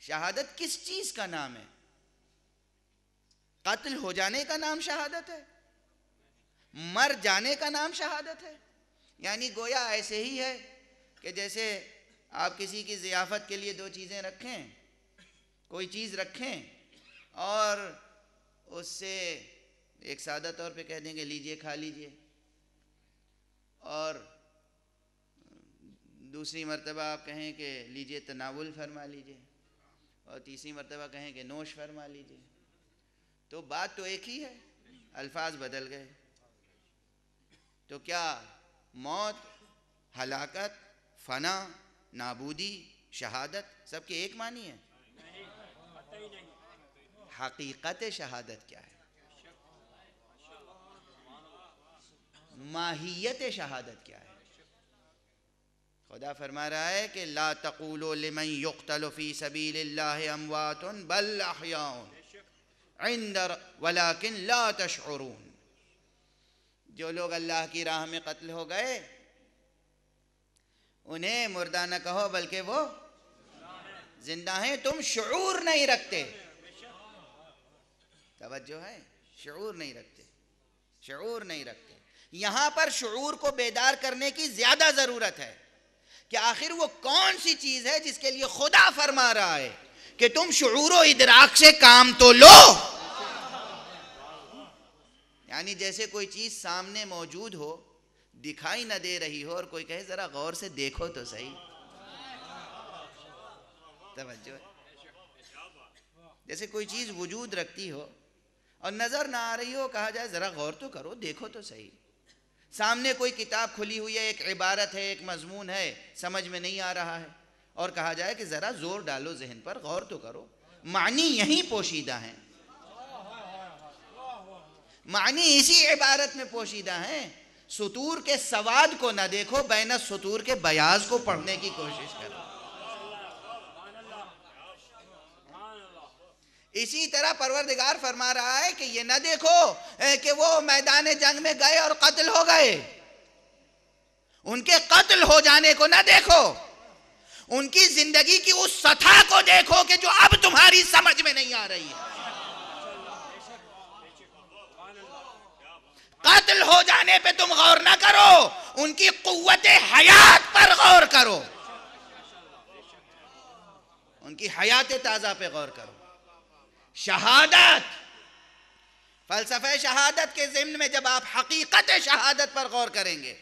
शहादत किस चीज़ का नाम है? कत्ल हो जाने का नाम शहादत है? मर जाने का नाम शहादत है। यानी गोया ऐसे ही है कि जैसे आप किसी की ज़ियाफ़त के लिए दो चीज़ें रखें, कोई चीज़ रखें और उससे एक सादा तौर पे कह देंगे, लीजिए, खा लीजिए। और दूसरी मरतबा आप कहें कि लीजिए, तनावुल फरमा लीजिए। और तीसरी मरतबा कहें कि नोश फरमा लीजिए। तो बात तो एक ही है, अल्फाज बदल गए। तो क्या मौत, हलाकत, फना, नाबूदी, शहादत सबके एक मानी है? हकीकत शहादत क्या है? माहियत शहादत क्या है? खुदा फरमा रहा है कि ला तकूलो लिमन युक्तल फ़ी सबीलिल्लाह अमवातुन बल अहयाउन। इंदर वलाकिन ला तशउरून जो लोग अल्लाह की राह में कत्ल हो गए, उन्हें मुर्दा न कहो, बल्कि वो ज़िंदा हैं। तुम शूर नहीं रखते। तवज्जो है, शूर नहीं रखते। शूर नहीं रखते। यहाँ पर शूर को बेदार करने की ज़्यादा ज़रूरत है कि आखिर वो कौन सी चीज़ है जिसके लिए खुदा फरमा रहा है कि तुम शूर इदराक से काम तो लो। यानी जैसे कोई चीज़ सामने मौजूद हो, दिखाई ना दे रही हो और कोई कहे, जरा गौर से देखो तो सही। तवज्जो। जैसे कोई चीज़ वजूद रखती हो और नज़र ना आ रही हो, कहा जाए, जरा गौर तो करो, देखो तो सही। सामने कोई किताब खुली हुई है, एक इबारत है, एक मजमून है, समझ में नहीं आ रहा है। और कहा जाए कि जरा ज़ोर डालो जहन पर, गौर तो करो। मानी यही पोशीदा है। मानी इसी इबारत में पोशीदा है। सतूर के सवाद को ना देखो, बैन सतूर के बयाज को पढ़ने की कोशिश करो। इसी तरह परवरदिगार फरमा रहा है कि ये ना देखो कि वो मैदान जंग में गए और कत्ल हो गए। उनके कत्ल हो जाने को ना देखो। उनकी ज़िंदगी की उस सथा को देखो कि जो अब तुम्हारी समझ में नहीं आ रही है। कत्ल हो जाने पे तुम गौर ना करो। उनकी कुत हयात पर गौर करो। उनकी हयात ताज़ा पे गौर करो। शहादत। फलसफे शहादत के जिम्न में जब आप हकीकत शहादत पर गौर करेंगे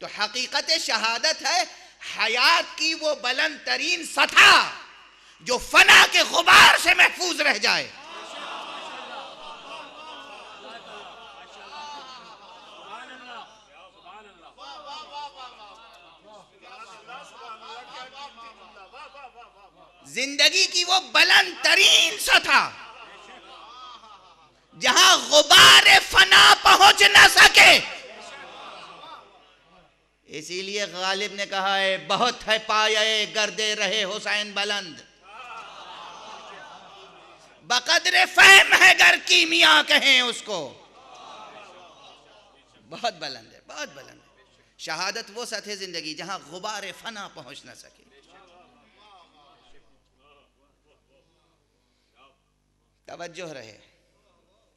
तो हकीकत शहादत है हयात की वो बुलंद तरीन सतह जो फना के गुबार से महफूज रह जाए। ज़िंदगी की वो बुलंद तरीन सथा जहाँ गुबार फना पहुँच ना सके। इसीलिए गालिब ने कहा है बहुत है पाए गर्दे रहे हुसैन बुलंद। बकदर फहम है गर की मियाँ कहें उसको। बहुत बुलंद है, बहुत बुलंद है। शहादत वो सतह ज़िंदगी जहाँ गुबार फना पहुँच ना सके। तवज्जो रहे।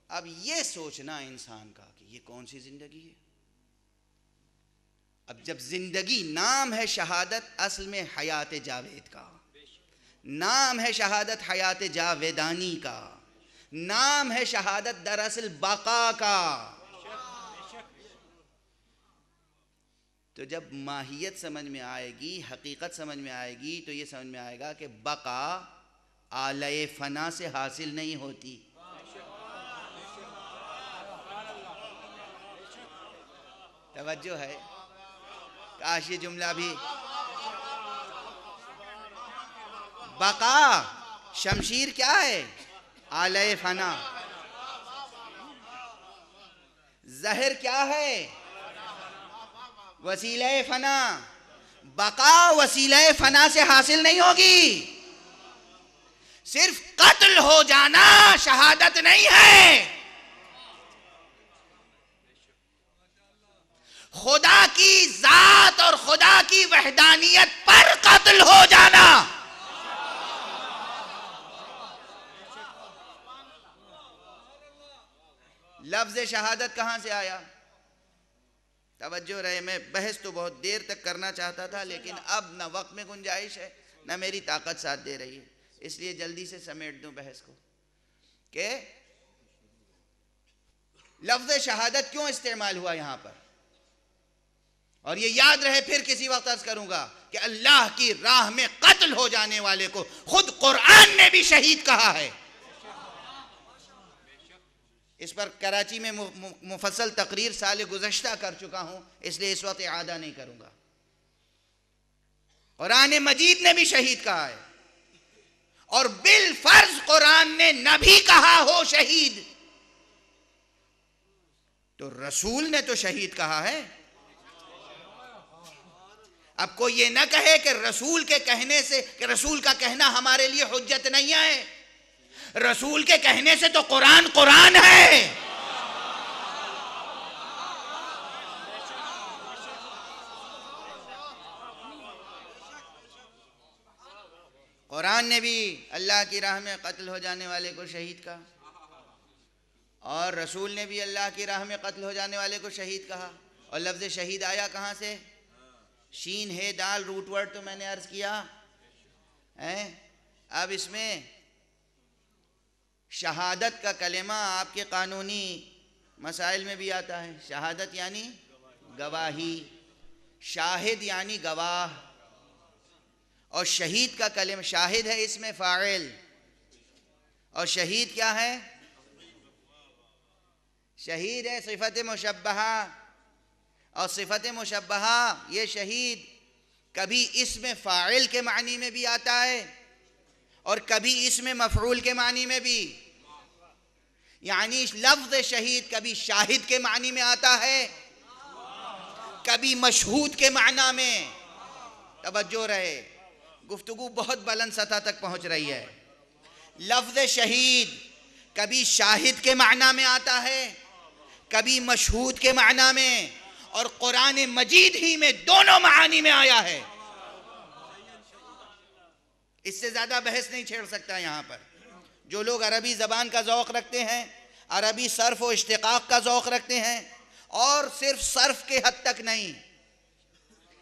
अब ये सोचना इंसान का कि ये कौन सी ज़िंदगी है? अब जब ज़िंदगी नाम है शहादत, असल में हयात जावेद का। नाम है शहादत, हयात जावेदानी का। नाम है शहादत, दरअसल बका का। तो जब माहियत समझ में आएगी, हकीकत समझ में आएगी तो ये समझ में आएगा कि बका आलय फना से हासिल नहीं होती। तवज्जो है। काश ये जुमला भी। बका, शमशीर क्या है? आलय फना। जहर क्या है? वसीला फना। बका वसीला फना से हासिल नहीं होगी। सिर्फ़ कत्ल हो जाना शहादत नहीं है। खुदा की जात और खुदा की वहदानियत पर कत्ल हो जाना। लफ्ज शहादत कहाँ से आया? तवज्जो रहे, मैं बहस तो बहुत देर तक करना चाहता था, लेकिन अब न वक्त में गुंजाइश है, न मेरी ताकत साथ दे रही है। इसलिए जल्दी से समेट दूँ बहस को। के? लफ्ज शहादत क्यों इस्तेमाल हुआ यहाँ पर? और ये याद रहे, फिर किसी वक्त अर्ज़ करूँगा कि अल्लाह की राह में कत्ल हो जाने वाले को खुद कुरान ने भी शहीद कहा है। इस पर कराची में मुफसल तकरीर साल गुजश्ता कर चुका हूँ, इसलिए इस वक्त आदा नहीं करूँगा। कुरान मजीद ने भी शहीद कहा है। और बिल फ़र्ज़ कुरान ने नबी कहा हो शहीद। तो रसूल ने तो शहीद कहा है। अब कोई ये ना कहे कि रसूल के कहने से, कि रसूल का कहना हमारे लिए हुज्जत नहीं है रसूल के कहने से तो कुरान कुरान है कुरान ने भी अल्लाह की राह में कत्ल हो जाने वाले को शहीद कहा। और रसूल ने भी अल्लाह की राह में कत्ल हो जाने वाले को शहीद कहा। और लफ्ज़ शहीद आया कहाँ से? शीन है, दाल, रूट वर्ड तो मैंने अर्ज़ किया। है? अब इसमें शहादत का कलेमा आपके कानूनी मसाइल में भी आता है। शहादत यानी गवाही। शाहिद यानी गवाह। और शहीद का कलम शाहिद है इसमें फ़ाइल। और शहीद क्या है? शहीद है सिफत मुशबहा और सिफत मुशबहा ये शहीद कभी इसमें फ़ाइल के मानी में भी आता है और कभी इसमें मफरूल के मानी में भी। यानी लफ्ज शहीद कभी शाहिद के मानी में आता है, कभी मशहूद के माना में। तवज्जो रहे। गुफ्तगु बहुत बुलंद सतह तक पहुँच रही है। लफ्ज शहीद कभी शाहिद के माना में आता है, कभी मशहूद के माना में, और कुरान मजीद ही में दोनों मानी में आया है। इससे ज़्यादा बहस नहीं छेड़ सकता यहाँ पर। जो लोग अरबी ज़बान का ज़ौक़ रखते हैं, अरबी सर्फ व इश्तिकाक का ज़ौक़ रखते हैं, और सिर्फ़ सर्फ के हद तक नहीं,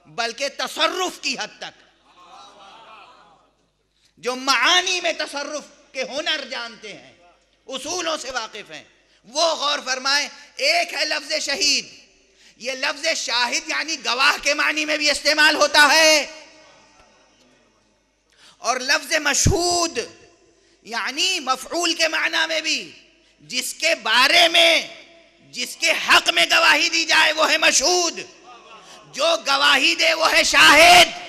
बल्कि तसरुफ की हद तक। जो मानी में तसरफ के हुनर जानते हैं, उसूलों से वाकिफ हैं। वो गौर फरमाए, एक है लफ्ज शहीद। ये लफ्ज शाहिद यानी गवाह के मानी में भी इस्तेमाल होता है। और लफ्ज मशहूद यानी मफरूल के माना में भी, जिसके बारे में, जिसके हक में गवाही दी जाए, वो है मशहूद। जो गवाही दे, वो है शाहिद।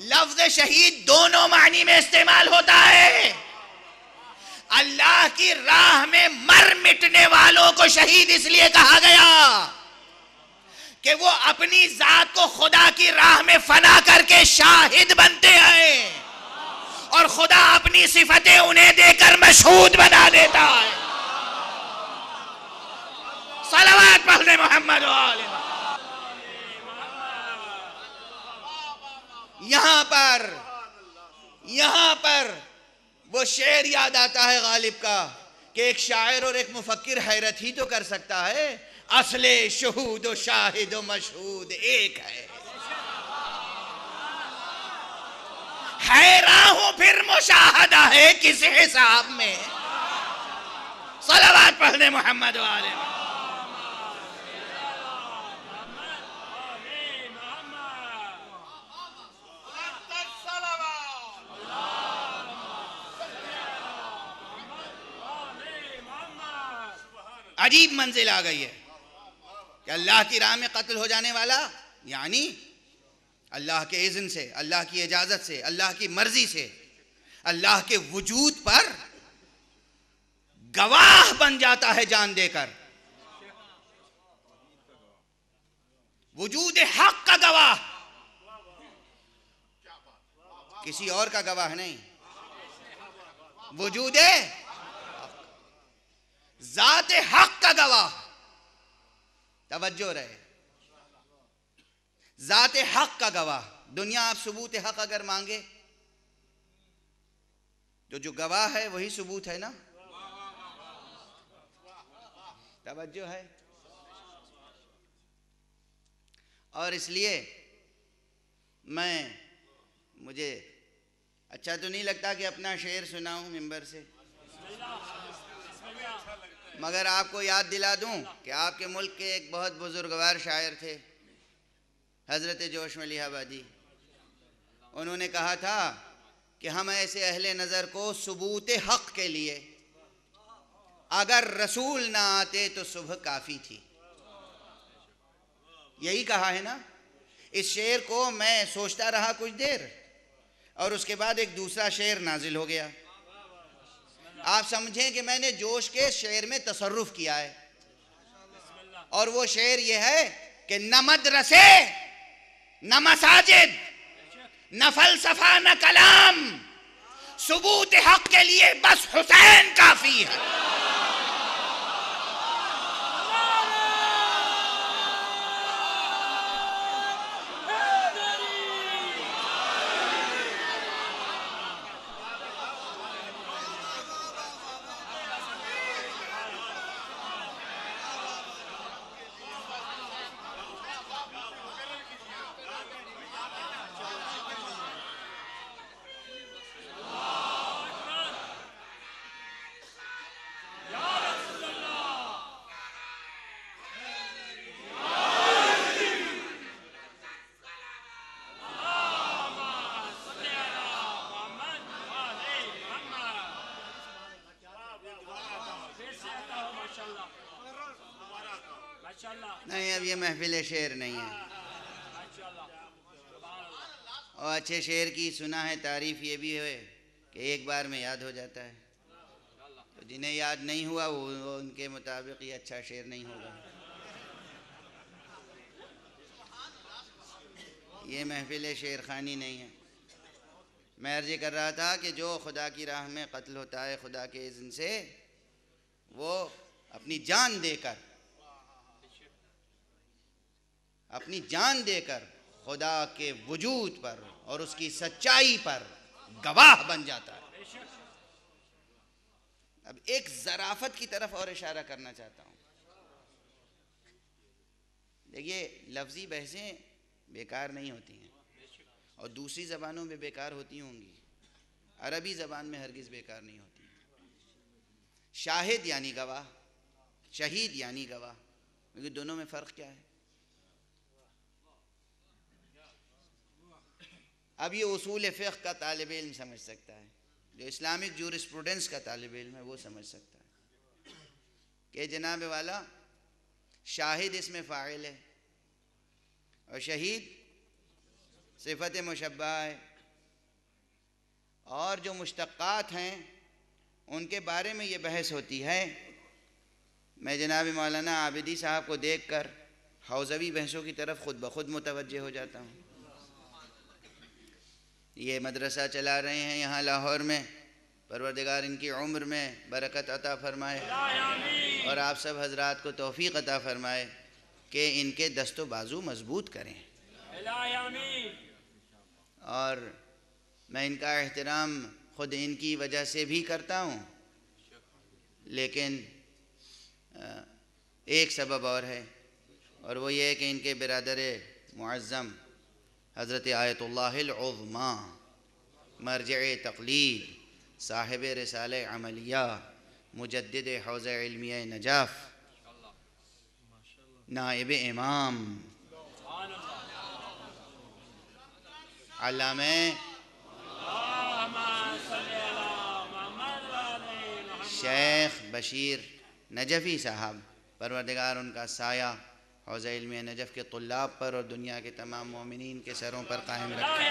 लफ्ज शहीद दोनों मानी में इस्तेमाल होता है। अल्लाह की राह में मर मिटने वालों को शहीद इसलिए कहा गया कि वो अपनी जात को खुदा की राह में फना करके शाहिद बनते हैं और खुदा अपनी सिफतें उन्हें देकर मशहूद बना देता है। सलावात पढ़ने मोहम्मद यहाँ पर यहाँ पर वो शेर याद आता है गालिब का कि एक शायर और एक मुफक्र हैरत ही तो कर सकता है। असले शहूद शाहिद मशहूद एक है। हैरा हूँ फिर मुशाहदा है किस हिसाब में? सलावात पढ़ने मोहम्मद वाले। अजीब मंजिल आ गई है कि अल्लाह की राह में कत्ल हो जाने वाला, यानी अल्लाह के इज़न से, अल्लाह की इजाज़त से, अल्लाह की मर्ज़ी से, अल्लाह के वजूद पर गवाह बन जाता है जान देकर। वजूद हक का गवाह। किसी और का गवाह नहीं। वजूद ज़ात हक का गवाह। तवज्जो रहे। ज़ात हक का गवाह। दुनिया आप सबूत हक अगर मांगे तो जो गवाह है वही सबूत है ना? तवज्जो है। और इसलिए मैं, मुझे अच्छा तो नहीं लगता कि अपना शेर सुनाऊं मेंबर से। मगर आपको याद दिला दूँ कि आपके मुल्क के एक बहुत बुजुर्गवार शायर थे, हज़रत जोश मलिहाबादी। उन्होंने कहा था कि हम ऐसे अहले नज़र को सबूत हक के लिए, अगर रसूल ना आते तो सुबह काफ़ी थी। यही कहा है ना? इस शेर को मैं सोचता रहा कुछ देर, और उसके बाद एक दूसरा शेर नाजिल हो गया। आप समझें कि मैंने जोश के शेर में तसरुफ किया है। और वो शेर ये है कि न मदरसे, न मसाजिद, न फलसफा, न कलाम, सबूत हक के लिए बस हुसैन काफ़ी है। अब ये महफिल शेर नहीं है। और अच्छे शेर की सुना है तारीफ़ ये भी है कि एक बार में याद हो जाता है। तो जिन्हें याद नहीं हुआ वो, वो उनके मुताबिक ये अच्छा शेर नहीं होगा। ये महफिल शेर खानी नहीं है। मैं अर्ज़ कर रहा था कि जो खुदा की राह में कत्ल होता है खुदा के इज़्न से वो अपनी जान देकर अपनी जान देकर खुदा के वजूद पर और उसकी सच्चाई पर गवाह बन जाता है। अब एक जराफत की तरफ़ और इशारा करना चाहता हूँ। देखिए, लफ्ज़ी बहसें बेकार नहीं होती हैं और दूसरी ज़बानों में बेकार होती होंगी। अरबी ज़बान में हरगिज़ बेकार नहीं होती शाहिद यानी गवाह, शहीद यानी गवाह, क्योंकि दोनों में फ़र्क क्या है? अब ये उसूल फ़िक का तालब इल्म समझ सकता है। जो इस्लामिक जूरिस्प्रूडेंस का तालब इल्म है, वो समझ सकता है। कि जनाब वाला, शाहिद इसमें फ़ाइल है और शहीद सिफत मुशबा है। और जो मुश्तक़ात हैं, उनके बारे में ये बहस होती है। मैं जनाब मौलाना आबिदी साहब को देख कर हौजवी बहसों की तरफ़ ख़ुद ब खुद मुतवजह हो जाता हूँ। ये मदरसा चला रहे हैं यहाँ लाहौर में, परवरदिगार इनकी उम्र में बरकत अता फरमाए और आप सब हजरात को तोफ़ी अता फरमाए कि इनके दस्तो बाजू मज़बूत करें। और मैं इनका एहतराम ख़ुद इनकी वजह से भी करता हूँ, लेकिन एक सबब और है, और वो ये कि इनके बिरदर मुआज़म हज़रत आयतुल्लाज़मा मरज तकलीद साहिब रसाल अमलिया मुजद हौज़ इल्मिया नजाफ़ नायब इमाम अलाम शेख बशीर नजफ़ी साहब परवरदिगार उनका साया हौज़ इल्म नजफ़ के तुल्लाब पर और दुनिया के तमाम मोमिन के सरों पर कायम रखे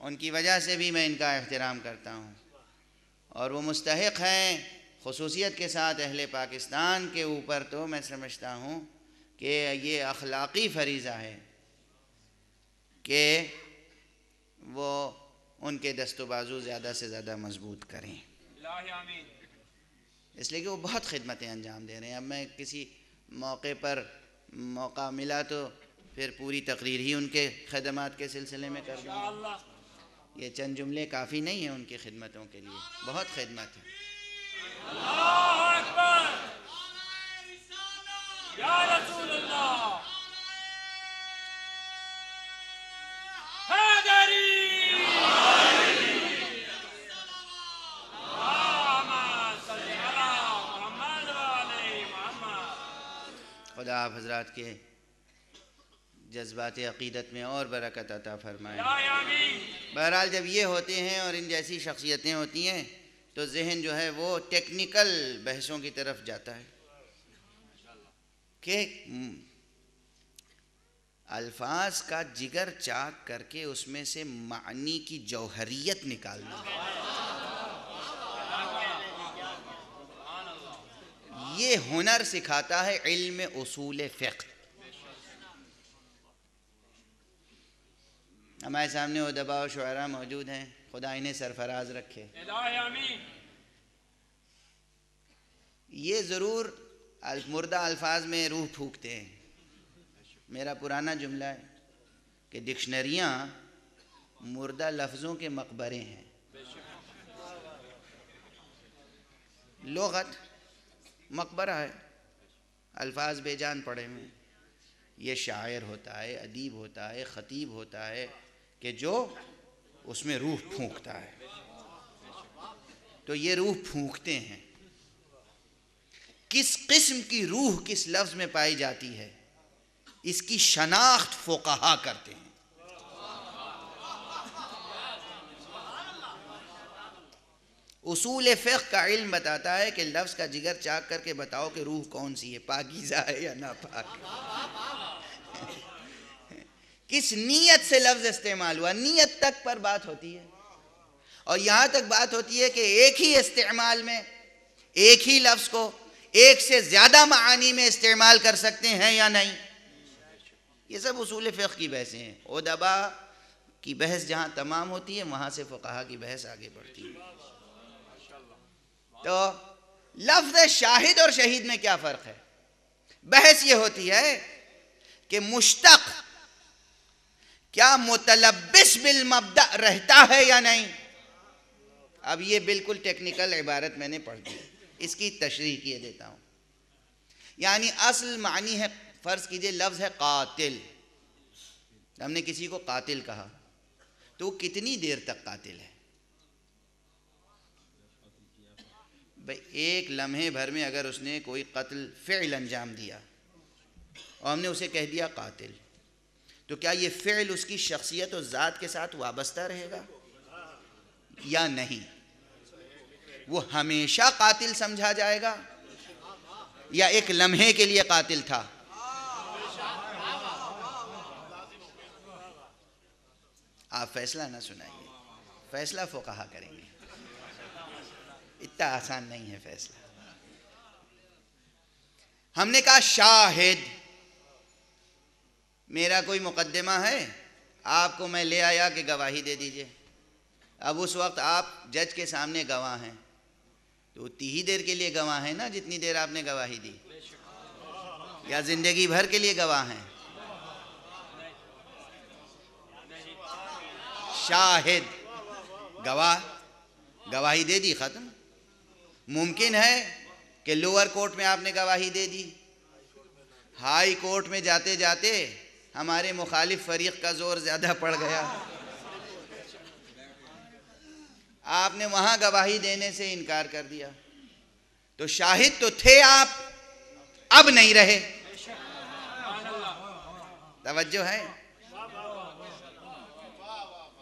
उनकी वजह से भी मैं इनका एहतराम करता हूँ। और वो मुस्तक हैं खसूसियत के साथ अहल पाकिस्तान के ऊपर तो मैं समझता हूँ कि ये अखलाक़ी फरीज़ा है कि वो उनके दस्तबाजू ज़्यादा से ज़्यादा मज़बूत करें। इसलिए कि वो बहुत खिदमतें अंजाम दे रहे हैं। अब मैं किसी मौके पर मौका मिला तो फिर पूरी तकरीर ही उनके खदमात के सिलसिले में कर दूँगा। ये चंद जुमले काफ़ी नहीं हैं उनकी खिदमतों के लिए बहुत खिदमत है। खुदा आप हजरात के जज्बात अकीदत में और बरकत अता फरमाए। बहरहाल जब ये होते हैं और इन जैसी शख्सियतें होती हैं तो जहन जो है वो टेक्निकल बहसों की तरफ़ जाता है। कि अल्फाज का जिगर चाक करके उसमें से मानी की जौहरियत निकालना। ये हुनर सिखाता है इल्म उसूल फ़िक़्ह। हमारे सामने वो और शुरा मौजूद हैं खुदा इन्हें सरफराज रखे। ये ज़रूर मुर्दा अल्फाज में रूह फूकते हैं। मेरा पुराना जुमला है कि डिक्शनरियाँ मुर्दा लफ्ज़ों के मकबरे हैं। लोगत मकबरा है। अल्फाज बेजान पड़े में ये शायर होता है, अदीब होता है, ख़तीब होता है कि जो उसमें रूह फूंकता है। तो ये रूह फूंकते हैं। किस किस्म की रूह किस लफ्ज़ में पाई जाती है? इसकी शनाख्त फोकहा करते हैं। उसूल फ़िक़ का इल्म बताता है कि लफ्ज़ का जिगर चाक करके बताओ कि रूह कौन सी है, पाकिज़ा है या नापाक किस नीयत से लफ्ज़ इस्तेमाल हुआ? नीयत तक पर बात होती है। और यहाँ तक बात होती है कि एक ही इस्तेमाल में, एक ही लफ्ज़ को एक से ज़्यादा मानी में इस्तेमाल कर सकते हैं या नहीं? ये सब उसूल फ़िक़ की बहसें हैं। ओदबा की बहस जहाँ तमाम होती है, वहाँ से फ़ुकहा की बहस आगे बढ़ती है। तो लफ्ज़ शाहिद और शहीद में क्या फ़र्क है? बहस ये होती है कि मुश्तक क्या मुतलबिस बिल मबदा रहता है या नहीं? अब ये बिल्कुल टेक्निकल इबारत मैंने पढ़ दी। इसकी तशरी किए देता हूँ। यानी असल मानी है, फ़र्ज़ कीजिए लफ्ज़ है कातिल। हमने किसी को कातिल कहा। तो वो कितनी देर तक कातिल है? भाई, एक लम्हे भर में अगर उसने कोई कत्ल फ़िल अंजाम दिया और हमने उसे कह दिया कातिल तो क्या ये फ़िल उसकी शख्सियत और ज़ात के साथ वाबस्ता रहेगा या नहीं? वो हमेशा कातिल समझा जाएगा या एक लम्हे के लिए कातिल था? आप फैसला ना सुनाइए, फैसला कहा करेंगे। इतना आसान नहीं है फैसला। हमने कहा, शाहिद, मेरा कोई मुकदमा है? आपको मैं ले आया कि गवाही दे दीजिए। अब उस वक्त आप जज के सामने गवाह हैं। तो उतनी ही देर के लिए गवाह हैं ना, जितनी देर आपने गवाही दी। या ज़िंदगी भर के लिए गवाह हैं? शाहिद, गवाह, गवाही दे दी, ख़त्म। मुमकिन है कि लोअर कोर्ट में आपने गवाही दे दी? हाई कोर्ट में जाते जाते हमारे मुखालिफ फरीक का ज़ोर ज़्यादा पड़ गया। आपने वहाँ गवाही देने से इनकार कर दिया। तो शाहिद तो थे आप, अब नहीं रहे। तवज्जो है?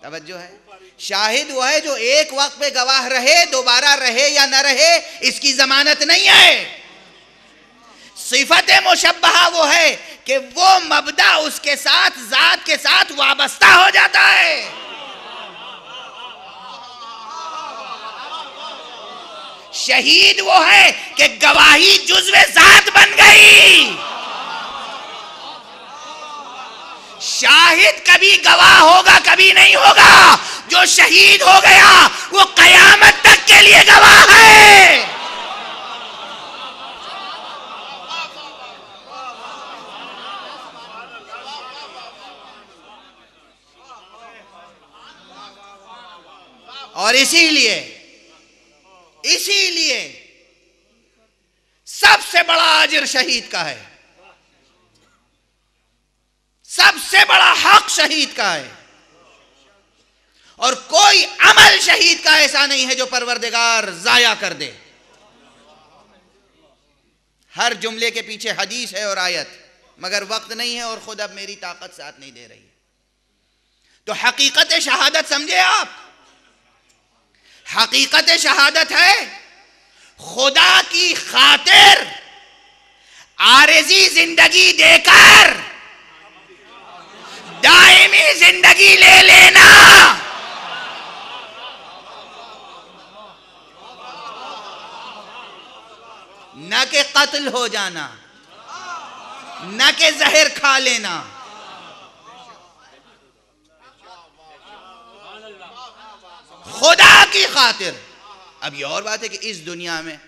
तवज्जो है। शाहिद वो है जो एक वक्त पे गवाह रहे, दोबारा रहे या न रहे, इसकी जमानत नहीं है। सिफत मुशबहा वो है कि वो मबदा उसके साथ, जात के साथ वाबस्ता हो जाता है। शहीद वो है कि गवाही जुज्वे जात बन गई। शाहिद कभी गवाह होगा, कभी नहीं होगा। जो शहीद हो गया, वो कयामत तक के लिए गवाह है। और इसीलिए इसीलिए सबसे बड़ा अजर शहीद का है। सबसे बड़ा हक शहीद का है। और कोई अमल शहीद का ऐसा नहीं है जो परवरदिगार जाया कर दे। हर जुमले के पीछे हदीस है और आयत, मगर वक्त नहीं है और खुद अब मेरी ताकत साथ नहीं दे रही तो हकीकत शहादत समझे आप? हकीकत शहादत है खुदा की खातिर आरजी ज़िंदगी देकर दायमी ज़िंदगी ले लेना। न के कत्ल हो जाना, न के जहर खा लेना। खुदा की खातिर। अब ये और बात है कि इस दुनिया में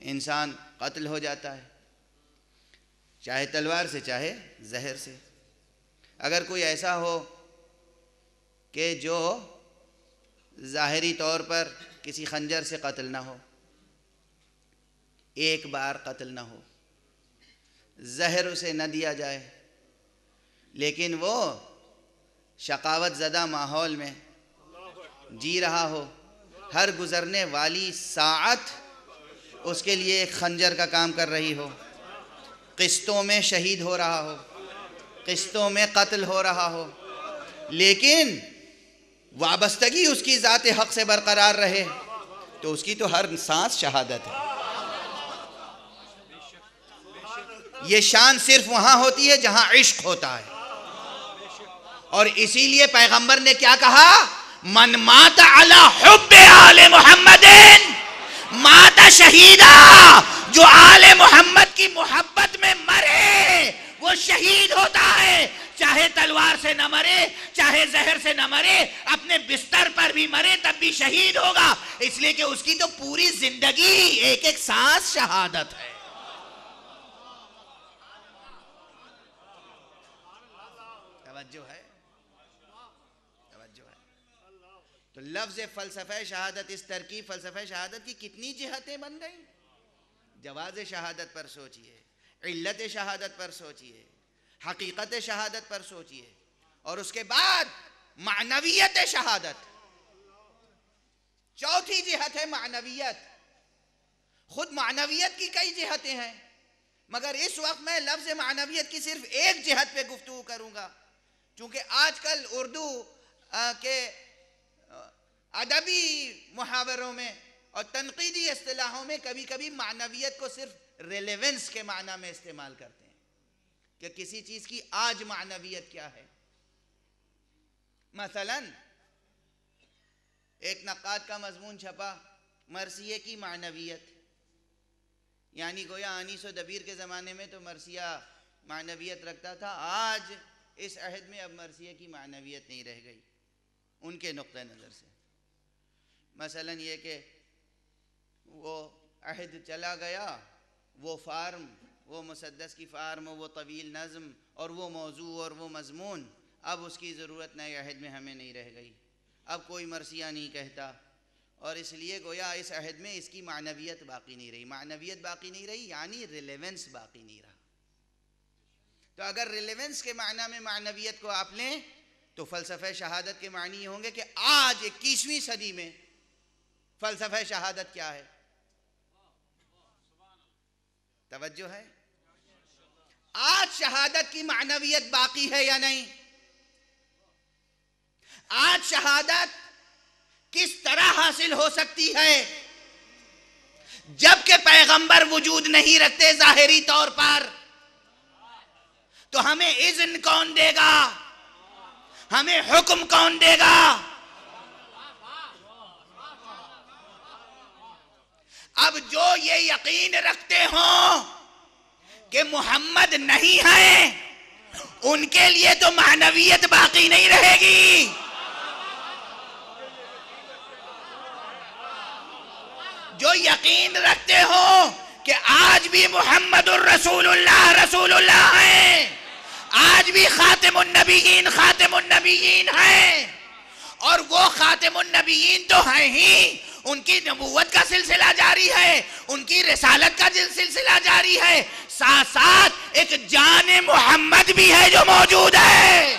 इंसान कत्ल हो जाता है, चाहे तलवार से, चाहे जहर से। अगर कोई ऐसा हो कि जो ज़ाहरी तौर पर किसी खंजर से कत्ल ना हो, एक बार कत्ल ना हो, जहर उसे न दिया जाए, लेकिन वो शकावत ज़दा माहौल में जी रहा हो, हर गुज़रने वाली सात उसके लिए खंजर का काम कर रही हो, किस्तों में शहीद हो रहा हो किस्तों में कत्ल हो रहा हो। लेकिन वाबस्तगी उसकी ज़ात हक से बरकरार रहे तो उसकी तो हर सांस शहादत है। ये शान सिर्फ़ वहाँ होती है जहाँ इश्क होता है। और इसीलिए पैगंबर ने क्या कहा? मन माता अला हुब्बे आले मोहम्मदिन। माता शहीदा जो आले मोहम्मद की मोहब्बत में मरे। वो शहीद होता है। चाहे तलवार से न मरे, चाहे जहर से न मरे, अपने बिस्तर पर भी मरे तब भी शहीद होगा। इसलिए कि उसकी तो पूरी ज़िंदगी एक एक सांस शहादत है। तवज्जो है? तवज्जो है। तो लफ्ज फलसफा शहादत, इस तरकीब फलसफा शहादत की कितनी जिहतें बन गई? जवाज शहादत पर सोचिए। इल्लत शहादत पर सोचिए, हकीकत शहादत पर सोचिए, और उसके बाद मानवीयत शहादत। चौथी जिहत है मानवीयत। खुद मानवीयत की कई जिहतें हैं, मगर इस वक्त मैं लफ्ज मानवीयत की सिर्फ़ एक जिहत पे गुफ्तु करूँगा, क्योंकि आजकल उर्दू के अदबी मुहावरों में और तनकीदी असलाहों में कभी कभी मानवीयत को सिर्फ़ रेलेवेंस के माना में इस्तेमाल करते हैं कि किसी चीज़ की आज मानवीयत क्या है। मसलन, एक नक़ाद का मजमून छपा, मरसिए की मानवीयत। यानी गोया आनीस दबीर के ज़माने में तो मरसिया मानवीयत रखता था, आज इस अहद में अब मरसिया की मानवीयत नहीं रह गई, उनके नुक़ नज़र से। मसलन ये कि वो अहद चला गया वो फार्म, वो मुसदस की फार्म, वो तवील नज़म और वो मौजू और वो मजमून, अब उसकी ज़रूरत नए अहद में हमें नहीं रह गई। अब कोई मरसिया नहीं कहता। और इसलिए गोया इस अहद में इसकी मानवीयत बाकी नहीं रही। मानवीयत बाकी नहीं रही, यानी रिलेवेंस बाकी नहीं रहा। तो अगर रिलेवेंस के माना में मानवीयत को आप लें तो फ़लसफ़ शहादत के मानी होंगे कि आज इक्कीसवीं सदी में फ़लसफ़ शहादत क्या है? तवज्जो है? आज शहादत की मानवीयत बाकी है या नहीं? आज शहादत किस तरह हासिल हो सकती है? जबकि पैगंबर वजूद नहीं रखते जाहिरी तौर पर तो हमें इज्न कौन देगा? हमें हुक्म कौन देगा? अब जो ये यकीन रखते हो कि मोहम्मद नहीं है, उनके लिए तो मानवीयत बाकी नहीं रहेगी। जो यकीन रखते हो कि आज भी मोहम्मद रसूलुल्लाह रसूलुल्लाह है, आज भी खातिमुन्नबीयीन खातिमुन्नबीयीन है, और वो खातिमुन्नबीयीन तो है ही उनकी नबूवत का सिलसिला जारी है, उनकी रसालत का सिलसिला जारी है। साथ साथ एक जान मोहम्मद भी है जो मौजूद है।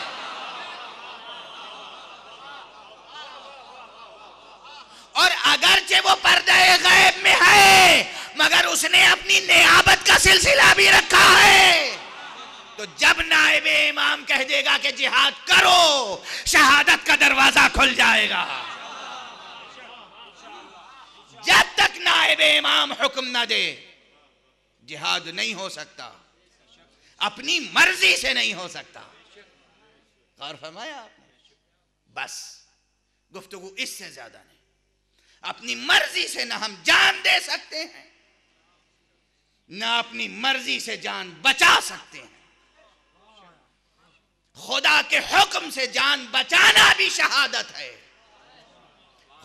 और अगरचे वो पर्दे गैब में है, मगर उसने अपनी नियाबत का सिलसिला भी रखा है। तो जब नायब इमाम कह देगा कि जिहाद करो, शहादत का दरवाज़ा खुल जाएगा। जब तक नायब इमाम हुक्म ना दे, जिहाद नहीं हो सकता। अपनी मर्ज़ी से नहीं हो सकता। और फरमाया आपने। बस, गुफ्तगु इससे ज़्यादा नहीं। अपनी मर्ज़ी से ना हम जान दे सकते हैं, ना अपनी मर्ज़ी से जान बचा सकते हैं। खुदा के हुक्म से जान बचाना भी शहादत है।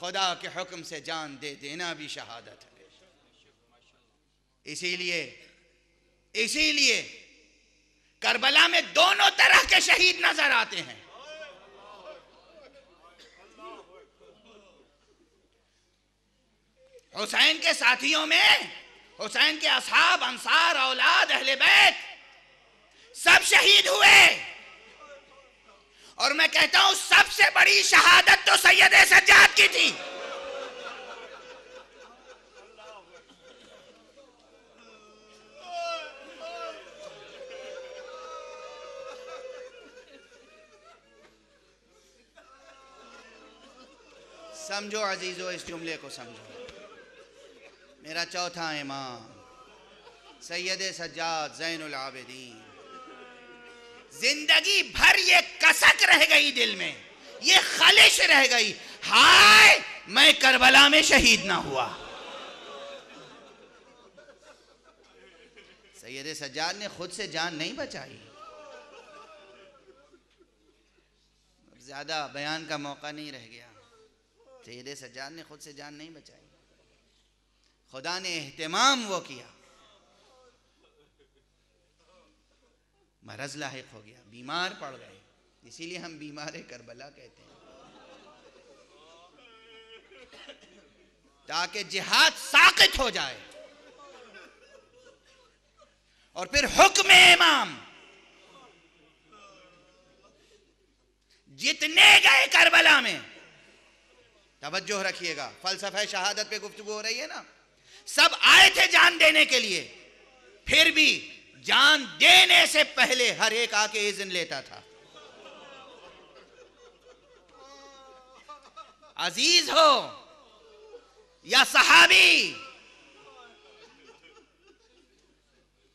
खुदा के हुक्म से जान दे देना भी शहादत है। इसीलिए इसीलिए करबला में दोनों तरह के शहीद नज़र आते हैं। हुसैन के साथियों में, हुसैन के असहाब, अंसार, औलाद, अहले बैत सब शहीद हुए। और मैं कहता हूँ, सबसे बड़ी शहादत तो सैयद सज्जाद की थी। समझो अजीजो, इस जुमले को समझो। मेरा चौथा इमाम, सैयद सज्जाद जैन आबिदीन। ज़िंदगी भर ये कसक रह गई दिल में, ये खलिश रह गई। हाय, मैं करबला में शहीद ना हुआ। सैयद सज्जाद ने खुद से जान नहीं बचाई। ज़्यादा बयान का मौका नहीं रह गया। सैयद सज्जाद ने खुद से जान नहीं बचाई। खुदा ने एहतमाम वो किया। मरज लाक हो गया, बीमार पड़ गए। इसीलिए हम बीमार करबला कहते हैं। ताकि जिहाद साकित हो जाए। और फिर हुक्म इमाम। जितने गए करबला में, तवज्जो रखिएगा। फलसफा शहादत पे गुफ्तु हो रही है ना? सब आए थे जान देने के लिए। फिर भी जान देने से पहले हर एक आके इज्न लेता था। अज़ीज़ हो या सहाबी?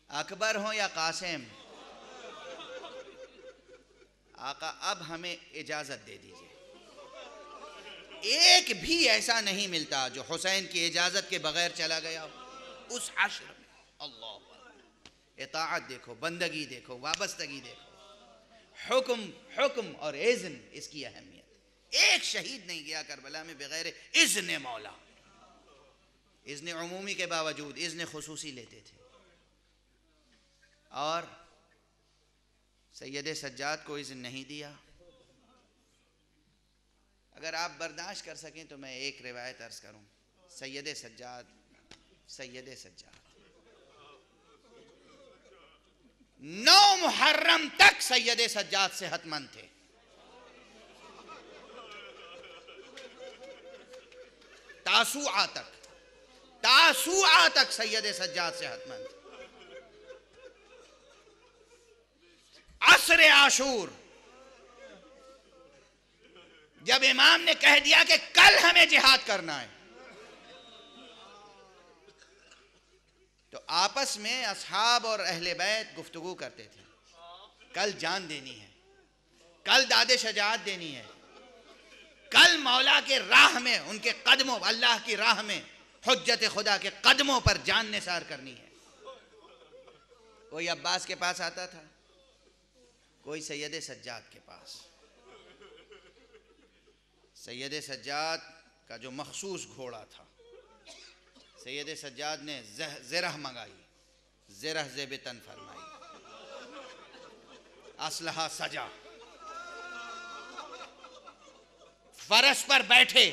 अकबर हो या कासिम? आका, अब हमें इजाज़त दे दीजिए। एक भी ऐसा नहीं मिलता जो हुसैन की इजाज़त के बगैर चला गया उस आश्र में। अल्लाह। इताअत देखो, बंदगी देखो, वाबस्तगी देखो। हुक्म हुक्म और इज़्न, इसकी अहमियत। एक शहीद नहीं गया करबला में बगैर इज़्न मौला। इज़्न अमूमी के बावजूद इज़्न खसूसी लेते थे। और सैयद सज्जाद को इज़्न नहीं दिया। अगर आप बर्दाश्त कर सकें तो मैं एक रिवायत अर्ज़ करूँ। सैयद सज्जाद सैयद सज्जाद। नौ मुहर्रम तक सैयद सज्जाद से हतमंद थे। तासुआ तक तासुआ तक सैयद सज्जाद से हतमंद असर आशूर, जब इमाम ने कह दिया कि कल हमें जिहाद करना है तो आपस में असहाब और अहले बैत गुफ्तु करते थे। कल जान देनी है। कल दादे शजात देनी है। कल मौला के राह में, उनके कदमों, अल्लाह की राह में हजत खुदा के कदमों पर जान निसार करनी है। कोई अब्बास के पास आता था? कोई सैयद सज्जाद के पास? सैयद सज्जाद का जो मखसूस घोड़ा था सैयद सज्जाद ने जह, ज़रह मंगाई। ज़रह जेब तन फरमाई। असलहा सजा। फरस पर बैठे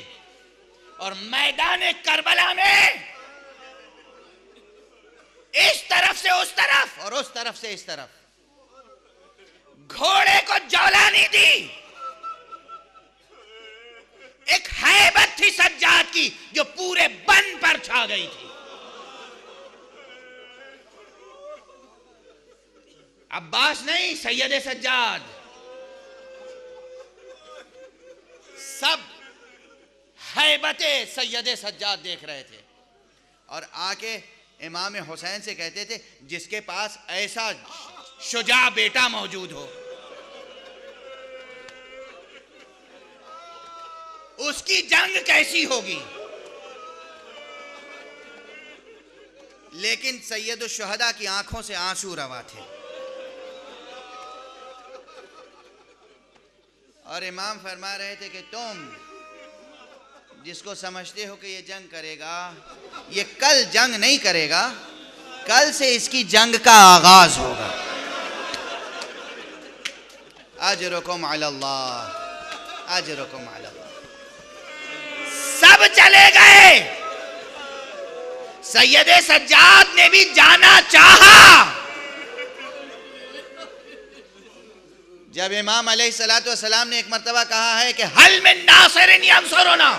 और मैदान करबला में इस तरफ़ से उस तरफ़ और उस तरफ़ से इस तरफ़। घोड़े को जौलानी दी। एक हैबत थी सज्जाद की, जो पूरे बन पर छा गई थी। अब्बास नहीं, सैयद सज्जाद। सब हैबत सैयद सज्जाद देख रहे थे। और आके इमाम हुसैन से कहते थे, जिसके पास ऐसा शुजा बेटा मौजूद हो। उसकी जंग कैसी होगी? लेकिन सैयद शहदा की आँखों से आँसू रवा थे। और इमाम फरमा रहे थे कि तुम जिसको समझते हो कि ये जंग करेगा, ये कल जंग नहीं करेगा, कल से इसकी जंग का आगाज़ होगा। आज रुकुम अल्लाह आज रुकुम अल्लाह सब चले गए? सैयद सज्जाद ने भी जाना चाहा। जब इमाम सलाम ने एक मरतबा कहा है कि हल में नासर ना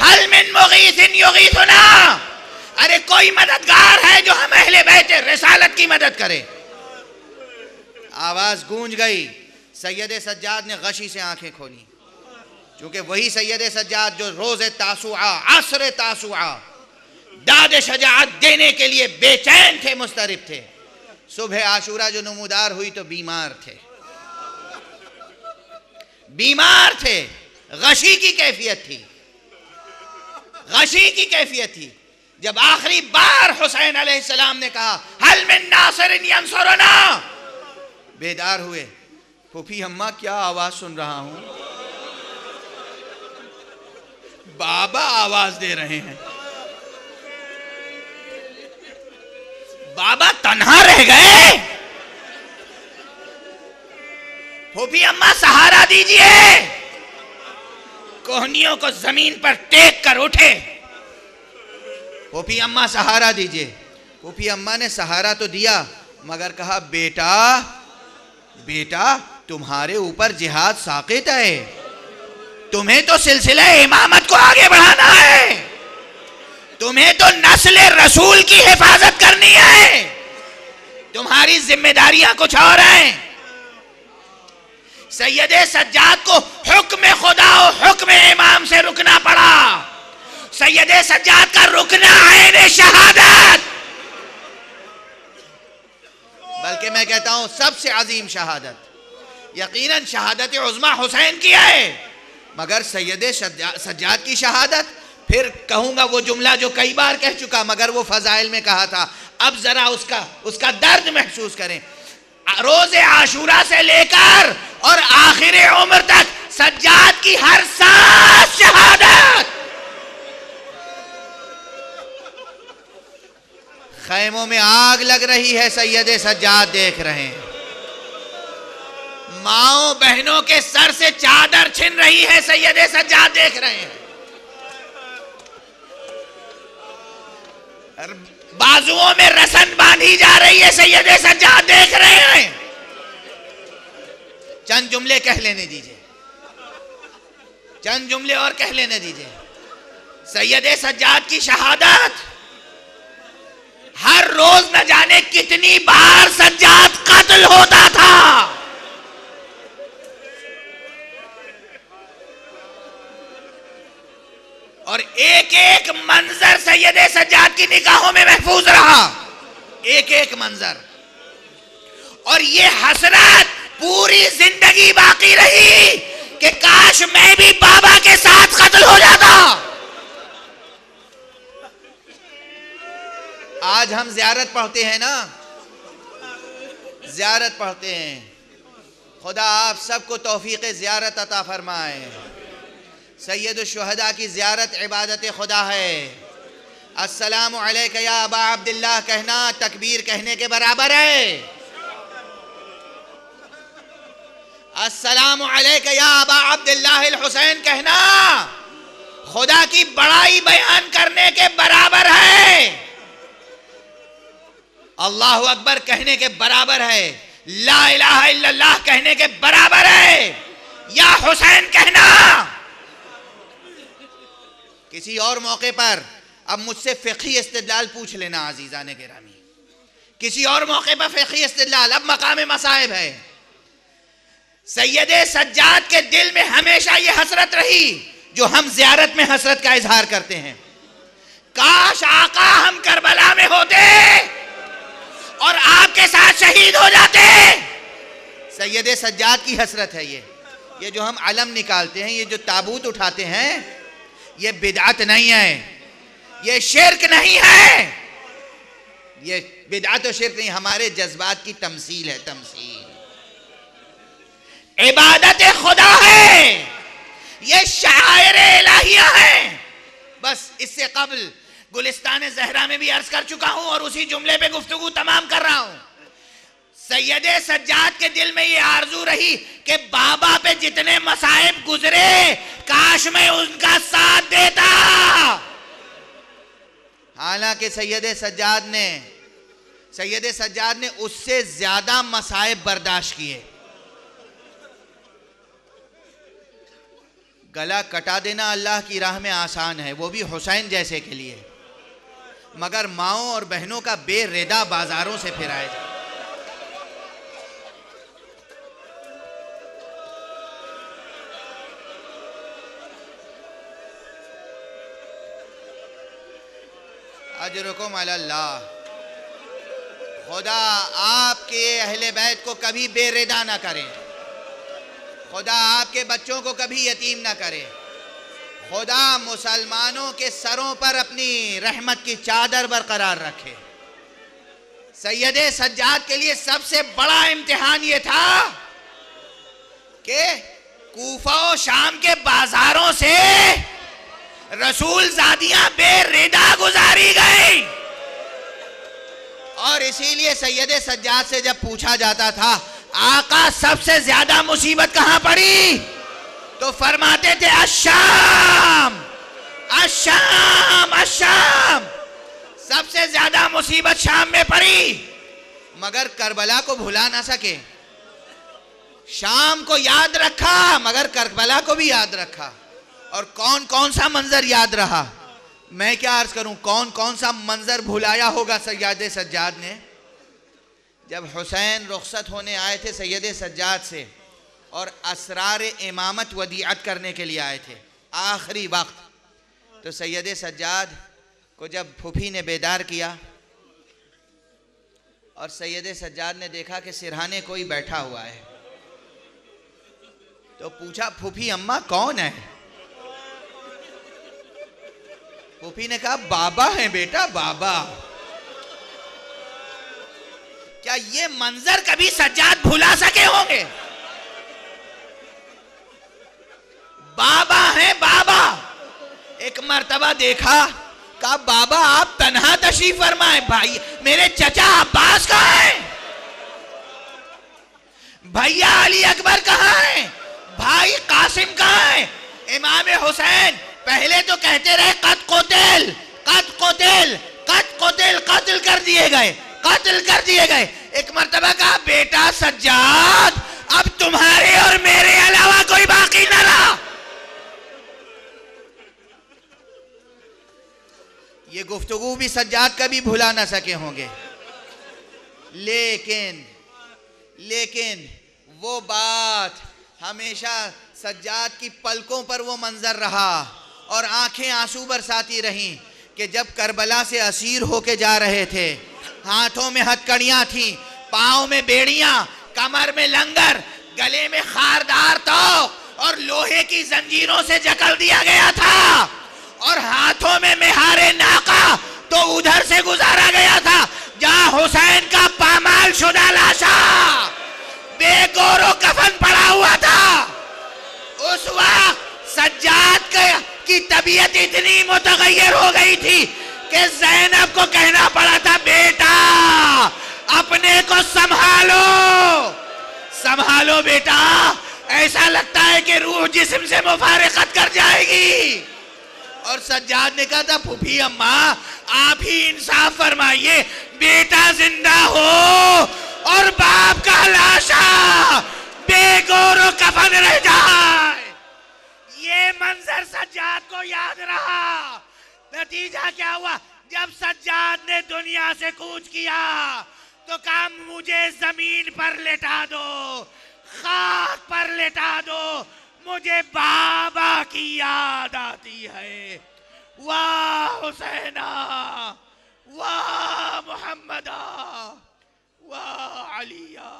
हल मिन मुगीसिन अरे कोई मददगार है जो हम अहले बैठे रिसालत की मदद करे। आवाज़ गूंज गई। सैयद सज्जाद ने गशी से आँखें खोली। क्योंकि वही सैयद सज्जाद जो रोज तासुआ असर तासुआ, दाद शजात देने के लिए बेचैन थे, मुस्तरब थे। सुबह आशूरा जो नमूदार हुई तो बीमार थे। बीमार थे, गशी की कैफियत थी। गशी की कैफियत थी। जब आखिरी बार हुसैन सलाम ने कहा, हल मिन नासर बेदार हुए, फूफी अम्मा, क्या आवाज़ सुन रहा हूँ? बाबा आवाज़ दे रहे हैं। बाबा तनहा रह गए। फूफी अम्मा, सहारा दीजिए। कोहनियों को ज़मीन पर टेक कर उठे। पोपी अम्मा, सहारा दीजिए। पोपी अम्मा ने सहारा तो दिया, मगर कहा, बेटा बेटा, तुम्हारे ऊपर जिहाद साकित है। तुम्हें तो सिलसिला इमामत को आगे बढ़ाना है। तुम्हें तो नस्ल रसूल की हिफाजत करनी है। तुम्हारी जिम्मेदारियाँ कुछ और हैं। सैयद सज्जाद को हुक्म खुदा और हुक्म इमाम से रुकना पड़ा। सैयद सज्जाद का रुकना है शहादत। बल्कि मैं कहता हूँ सबसे अजीम शहादत। यकीनन शहादत उजमा हुसैन की है। मगर सैयद सज्जाद की शहादत। फिर कहूँगा वो जुमला जो कई बार कह चुका, मगर वो फजाइल में कहा था, अब जरा उसका उसका दर्द महसूस करें। रोज आशूरा से लेकर और आखिर उम्र तक सज्जाद की हर सांस शहादत। खैमों में आग लग रही है, सैयद सज्जाद देख रहे हैं। माओ बहनों के सर से चादर छिन रही है, सैयद सज्जाद देख रहे हैं। बाजुओं में रसन बांधी जा रही है, सैयद सज्जाद देख रहे हैं। चंद जुमले कह लेने दीजिए। चंद जुमले और कह लेने दीजिए। सैयद सज्जाद की शहादत, हर रोज न जाने कितनी बार सज्जाद कत्ल होता था। और एक एक मंजर सैयद सज्जाद की निगाहों में महफूज रहा। एक एक मंजर। और ये हसरत पूरी ज़िंदगी बाकी रही कि काश मैं भी बाबा के साथ कत्ल हो जाता। आज हम जियारत पढ़ते हैं ना? जियारत पढ़ते हैं। खुदा आप सबको तोफ़ी ज़्यारत अता फ़रमाए। सैदुलशहदा की ज़्यारत इबादत खुदा है। अस्सलाम या अबा अब्दुल्ला कहना तकबीर कहने के बराबर है। अस्सलाम या अबा कहना खुदा की बड़ाई बयान करने के बराबर है। अल्लाह अकबर कहने के बराबर है। ला इलाहा इल्लल्लाह कहने के बराबर है। या हुसैन, कहना किसी और मौके पर अब मुझसे फ़िकी इस्तलाल पूछ लेना आजीजा ने गिरामी। किसी और मौके पर फ़िकी इस्तलाल अब मकाम मसाहिब है। सैयद सज्जाद के दिल में हमेशा ये हसरत रही, जो हम जियारत में हसरत का इजहार करते हैं। काश आका हम करबला में होते और आपके साथ शहीद हो जाते। सैयद सज्जाद की हसरत है ये। ये जो हम अलम निकालते हैं, ये जो ताबूत उठाते हैं ये बिदात नहीं है। ये शिरक नहीं है। ये बिदात और शिरक नहीं, हमारे जज्बात की तमसील है, तमसील। इबादत खुदा है। ये शायर इलाहिया है। बस इससे कबल गुलिस्तान जहरा में भी अर्ज़ कर चुका हूँ और उसी जुमले पे गुफ्तगु तमाम कर रहा हूँ। सैयद सज्जाद के दिल में ये आरज़ू रही कि बाबा पे जितने मसाइब गुजरे, काश में उनका साथ देता। हालाँकि सैयद सज्जाद ने, सैयद सज्जाद ने उससे ज़्यादा मसाइब बर्दाश्त किए। गला कटा देना अल्लाह की राह में आसान है, वो भी हुसैन जैसे के लिए। मगर माओ और बहनों का बेरेदा बाजारों से फिराया जाए। अजरकुम अल्लाह खुदा आपके अहले बैत को कभी बेरेदा ना करें। खुदा आपके बच्चों को कभी यतीम ना करे। खुदा मुसलमानों के सरों पर अपनी रहमत की चादर बरकरार रखे। सैयद सज्जाद के लिए सबसे बड़ा इम्तिहान ये था कि कूफा शाम के बाजारों से रसूल जादियाँ बेरेदा गुजारी गई। और इसीलिए सैयद सज्जाद से जब पूछा जाता था, आका सबसे ज़्यादा मुसीबत कहाँ पड़ी? तो फरमाते थे अशाम अशाम अशाम सबसे ज़्यादा मुसीबत शाम में पड़ी। मगर करबला को भुला ना सके। शाम को याद रखा, मगर करबला को भी याद रखा। और कौन कौन सा मंजर याद रहा? मैं क्या अर्ज़ करूँ? कौन कौन सा मंजर भुलाया होगा सज्जाद सज्जाद ने? जब हुसैन रुखसत होने आए थे सैयद सज्जाद से और असरार इमामत वदियत करने के लिए आए थे, आखिरी वक्त तो सैयद सज्जाद को जब फूफी ने बेदार किया और सैयद सज्जाद ने देखा कि सिरहाने कोई बैठा हुआ है तो पूछा, फूफी अम्मा कौन है? फूफी ने कहा, बाबा है बेटा, बाबा। क्या ये मंजर कभी सज्जाद भुला सके होंगे? बाबा है, बाबा। एक मर्तबा देखा, कहा, बाबा, आप तनहा तशरीफ़ फरमाए, भाई, मेरे चचा अब्बास कहा है? भैया अली अकबर कहा है? भाई कासिम कहा है? इमाम हुसैन पहले तो कहते रहे कत कोतेल कत कोतेल कत कोतेल कत्ल कर दिए गए, कत्ल कर दिए गए। एक मरतबा का बेटा सज्जाद, अब तुम्हारे और मेरे अलावा कोई बाकी न रहा। ये गुफ्तगु भी सज्जाद कभी भुला ना सके होंगे। लेकिन लेकिन वो बात हमेशा सज्जाद की पलकों पर वो मंजर रहा। और आँखें आँसू बरसाती रहीं कि जब करबला से असीर होके जा रहे थे, हाथों में हथकड़ियाँ थी पाओ में बेड़ियाँ, कमर में लंगर, गले में खारदार तो और लोहे की जंजीरों से जकड़ दिया गया था, और हाथों में मेहारे नाका तो उधर से गुजारा गया था, जहाँ हुसैन का पामाल शुदा लाशा, बेगोरो कफन पड़ा हुआ था। उस वक्त सज्जाद की तबीयत इतनी मुतगैर हो गई थी कि जैनब को कहना पड़ा था, बेटा, अपने को संभालो। संभालो बेटा, ऐसा लगता है कि रूह जिस्म से मुफारकत कर जाएगी। और सज्जाद ने कहा था, फूफी अम्मा, आप ही इंसाफ फरमाइए, बेटा ज़िंदा हो और बाप का लाशा बेगोरो कफन रह जाए ये मंजर सज्जाद को याद रहा। नतीजा क्या हुआ? जब सज्जाद ने दुनिया से कूच किया तो काम मुझे ज़मीन पर लेटा दो, खाक पर लेटा दो, मुझे बाबा की याद आती है। वाह हुसैना, वाह मोहम्मदा, वाह अलिया।